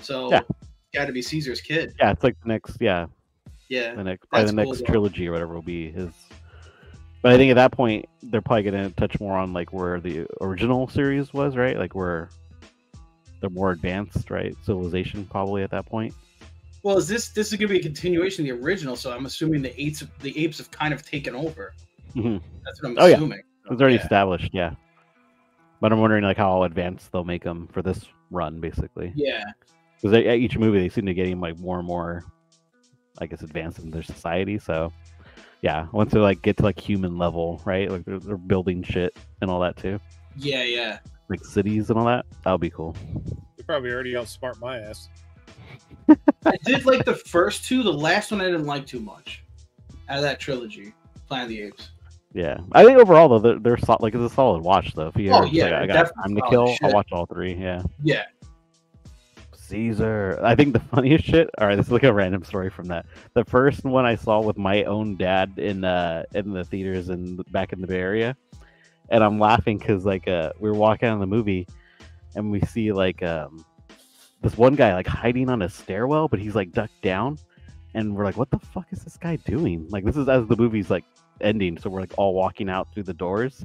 Speaker 5: So
Speaker 2: Yeah.
Speaker 5: got to be Caesar's kid.
Speaker 2: Yeah, it's like the next. Yeah,
Speaker 5: Yeah.
Speaker 2: the next probably
Speaker 5: That's
Speaker 2: the
Speaker 5: cool,
Speaker 2: next
Speaker 5: though.
Speaker 2: trilogy or whatever will be his. But I think at that point they're probably gonna touch more on like where the original series was, right? Like where they're more advanced, right? Civilization probably at that point.
Speaker 5: Well, is this this is gonna be a continuation of the original? So I'm assuming the apes the apes have kind of taken over.
Speaker 2: Mhm.
Speaker 5: That's what I'm
Speaker 2: Oh, yeah.
Speaker 5: assuming.
Speaker 2: It's already
Speaker 5: Yeah.
Speaker 2: established, yeah. But I'm wondering like how advanced they'll make them for this run, basically.
Speaker 5: Yeah.
Speaker 2: Because at each movie they seem to getting like more and more, I guess, advanced in their society. So, yeah, once they like get to like human level, right? Like they're, they're building shit and all that too,
Speaker 5: Yeah, yeah.
Speaker 2: like cities and all that. That'll be cool.
Speaker 4: You probably already outsmart my ass. *laughs*
Speaker 5: I did like the first two. The last one I didn't like too much. Out of that trilogy, Planet of the Apes.
Speaker 2: Yeah, I think overall though they're, they're sol- like it's a solid watch though. If you
Speaker 5: Oh,
Speaker 2: ever
Speaker 5: yeah,
Speaker 2: like, I
Speaker 5: they're
Speaker 2: got
Speaker 5: definitely
Speaker 2: time to kill,
Speaker 5: shit.
Speaker 2: I'll watch all three. Yeah.
Speaker 5: Yeah.
Speaker 2: Caesar. I think the *laughs* funniest shit. All right, this is like a random story from that. The first one I saw with my own dad in uh in the theaters and back in the Bay Area, and I'm laughing because like uh we were walking on the movie, and we see like um this one guy like hiding on a stairwell, but he's like ducked down, and we're like, what the fuck is this guy doing? Like this is as the movie's like ending, so we're like all walking out through the doors.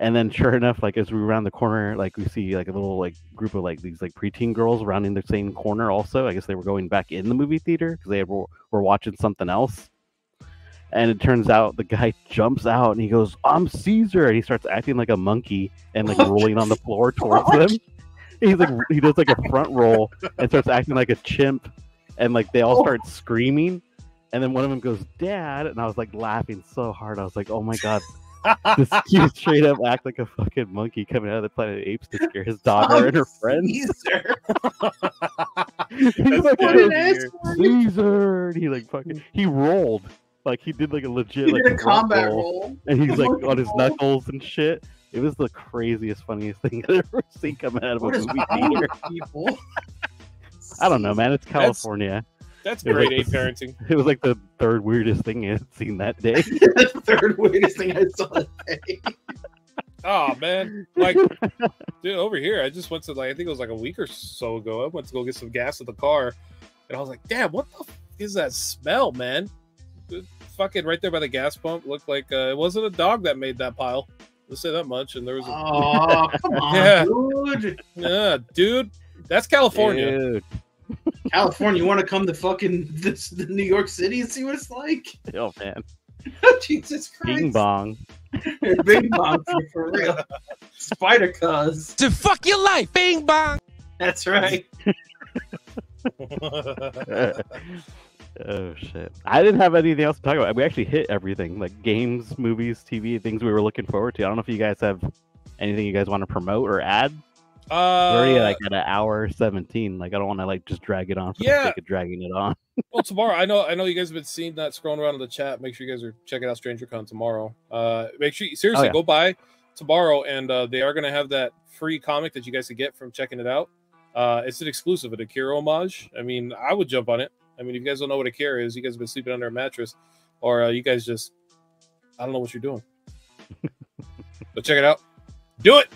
Speaker 2: And then, sure enough, like as we round the corner, like we see like a little like group of like these like preteen girls rounding the same corner. Also, I guess they were going back in the movie theater because they were, were watching something else. And it turns out the guy *laughs* jumps out and he goes, "I'm Caesar," and he starts acting like a monkey and like oh, rolling on the *laughs* floor towards them. He's like he does like a front roll and starts acting like a chimp, and like they all oh. start screaming. And then one of them goes, "Dad," and I was like laughing so hard. I was like, "Oh my god." This kid straight up act like a fucking monkey coming out of the Planet of the Apes to scare his daughter oh, and her friends.
Speaker 5: Caesar. *laughs* *laughs*
Speaker 2: He's like,
Speaker 5: What an ass.
Speaker 2: Caesar. And he like fucking he rolled. Like he did like a legit
Speaker 5: He
Speaker 2: like
Speaker 5: did a combat
Speaker 2: roll.
Speaker 5: roll.
Speaker 2: And he's like on his knuckles and shit. It was the craziest, funniest *laughs* thing I've ever seen coming out of a
Speaker 5: What is
Speaker 2: movie theater.
Speaker 5: people?
Speaker 2: I don't know, man. It's California.
Speaker 4: That's
Speaker 2: It was
Speaker 4: great
Speaker 2: like
Speaker 4: A parenting.
Speaker 2: It was like the third weirdest thing I had seen that day. *laughs*
Speaker 5: the third weirdest thing I saw today.
Speaker 4: Oh man, like *laughs* dude, over here, I just went to like I think it was like a week or so ago. I went to go get some gas at the car, and I was like, "Damn, what the f- is that smell, man?" The fucking right there by the gas pump looked like uh, it wasn't a dog that made that pile. Let's say that much. And there was a
Speaker 5: Oh, come *laughs* on,
Speaker 4: Yeah.
Speaker 5: dude.
Speaker 4: yeah, dude. That's California.
Speaker 2: Dude.
Speaker 5: California, you want to come to fucking *laughs* this, the New York City and see what it's like?
Speaker 2: Oh man. *laughs*
Speaker 5: Jesus Christ.
Speaker 2: Bing bong. *laughs*
Speaker 5: Bing bong for, for real. Spider cuz.
Speaker 6: To fuck your life, bing bong.
Speaker 5: That's right.
Speaker 2: oh shit! I didn't have anything else to talk about. We actually hit everything, like games, movies, TV, things we were looking forward to. I don't know if you guys have anything you guys want to promote or add. We're already
Speaker 4: Uh,
Speaker 2: like at an hour seventeen. Like I don't want to like just drag it on for
Speaker 4: Yeah.
Speaker 2: the sake of dragging it on. *laughs*
Speaker 4: well, tomorrow I know I know you guys have been seeing that scrolling around in the chat. Make sure you guys are checking out StrangerCon tomorrow. Uh, make sure you, seriously
Speaker 2: yeah.
Speaker 4: go by tomorrow, and uh, they are going to have that free comic that you guys could get from checking it out. Uh, it's an exclusive, an Akira homage. I mean, I would jump on it. I mean, if you guys don't know what Akira is, you guys have been sleeping under a mattress, or uh, you guys just I don't know what you're doing. *laughs* but check it out. Do it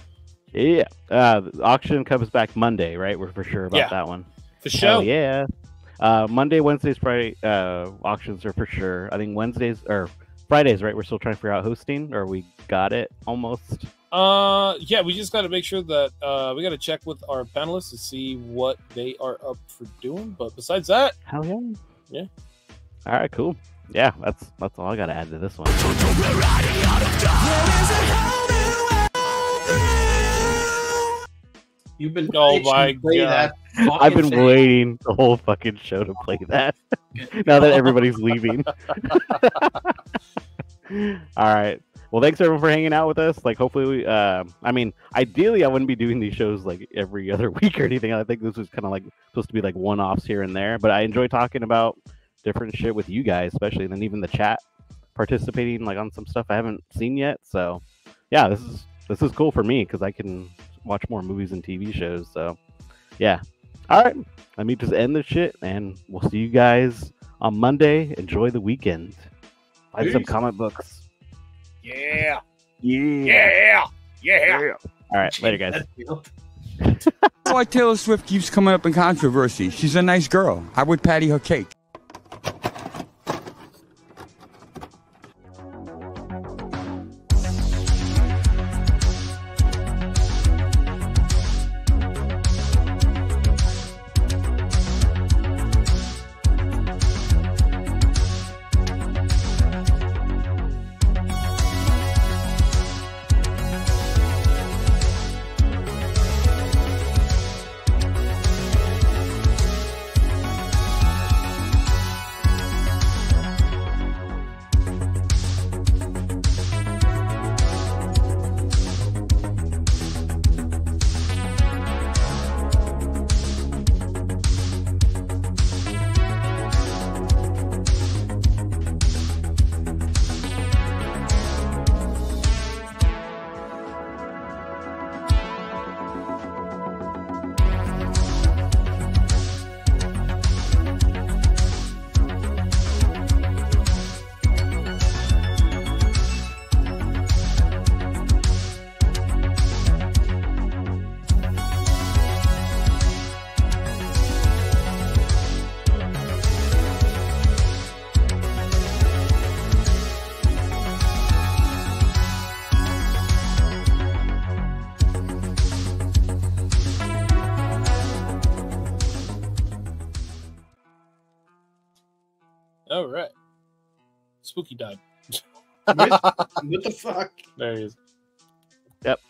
Speaker 2: Yeah. Uh, auction comes back Monday, right? We're for sure about
Speaker 4: Yeah.
Speaker 2: that one.
Speaker 4: for
Speaker 2: Hell
Speaker 4: sure.
Speaker 2: yeah. Uh, Monday, Wednesdays, Friday uh, auctions are for sure. I think Wednesdays or Fridays, right? We're still trying to figure out hosting, or we got it almost.
Speaker 4: Uh, yeah, we just got to make sure that uh, we got to check with our panelists to see what they are up for doing. But besides that,
Speaker 2: Hell yeah.
Speaker 4: Yeah.
Speaker 2: All right, cool. Yeah, that's that's all I got to add to this one.
Speaker 5: You've been
Speaker 4: Oh
Speaker 5: itching
Speaker 4: my
Speaker 5: play
Speaker 4: God.
Speaker 5: that
Speaker 2: I've been
Speaker 5: thing.
Speaker 2: waiting the whole fucking show to play that. *laughs* now that everybody's leaving. *laughs* *laughs* All right. Well, thanks everyone for hanging out with us. Like, hopefully, we. Uh, I mean, ideally, I wouldn't be doing these shows like every other week or anything. I think this was kind of like supposed to be like one-offs here and there. But I enjoy talking about different shit with you guys, especially, and then even the chat participating like on some stuff I haven't seen yet. So, yeah, this is this is cool for me because I can watch more movies and TV shows. So, yeah. All right. Let me just end this shit, and we'll see you guys on Monday. Enjoy the weekend. Buy some comic books.
Speaker 4: yeah,
Speaker 2: Yeah.
Speaker 4: yeah, yeah.
Speaker 2: All right. Later, guys.
Speaker 5: That's
Speaker 1: Why Taylor Swift keeps coming up in controversy? She's a nice girl. I would patty her cake.
Speaker 5: What, what the *laughs* fuck?
Speaker 4: There he is.
Speaker 2: Yep.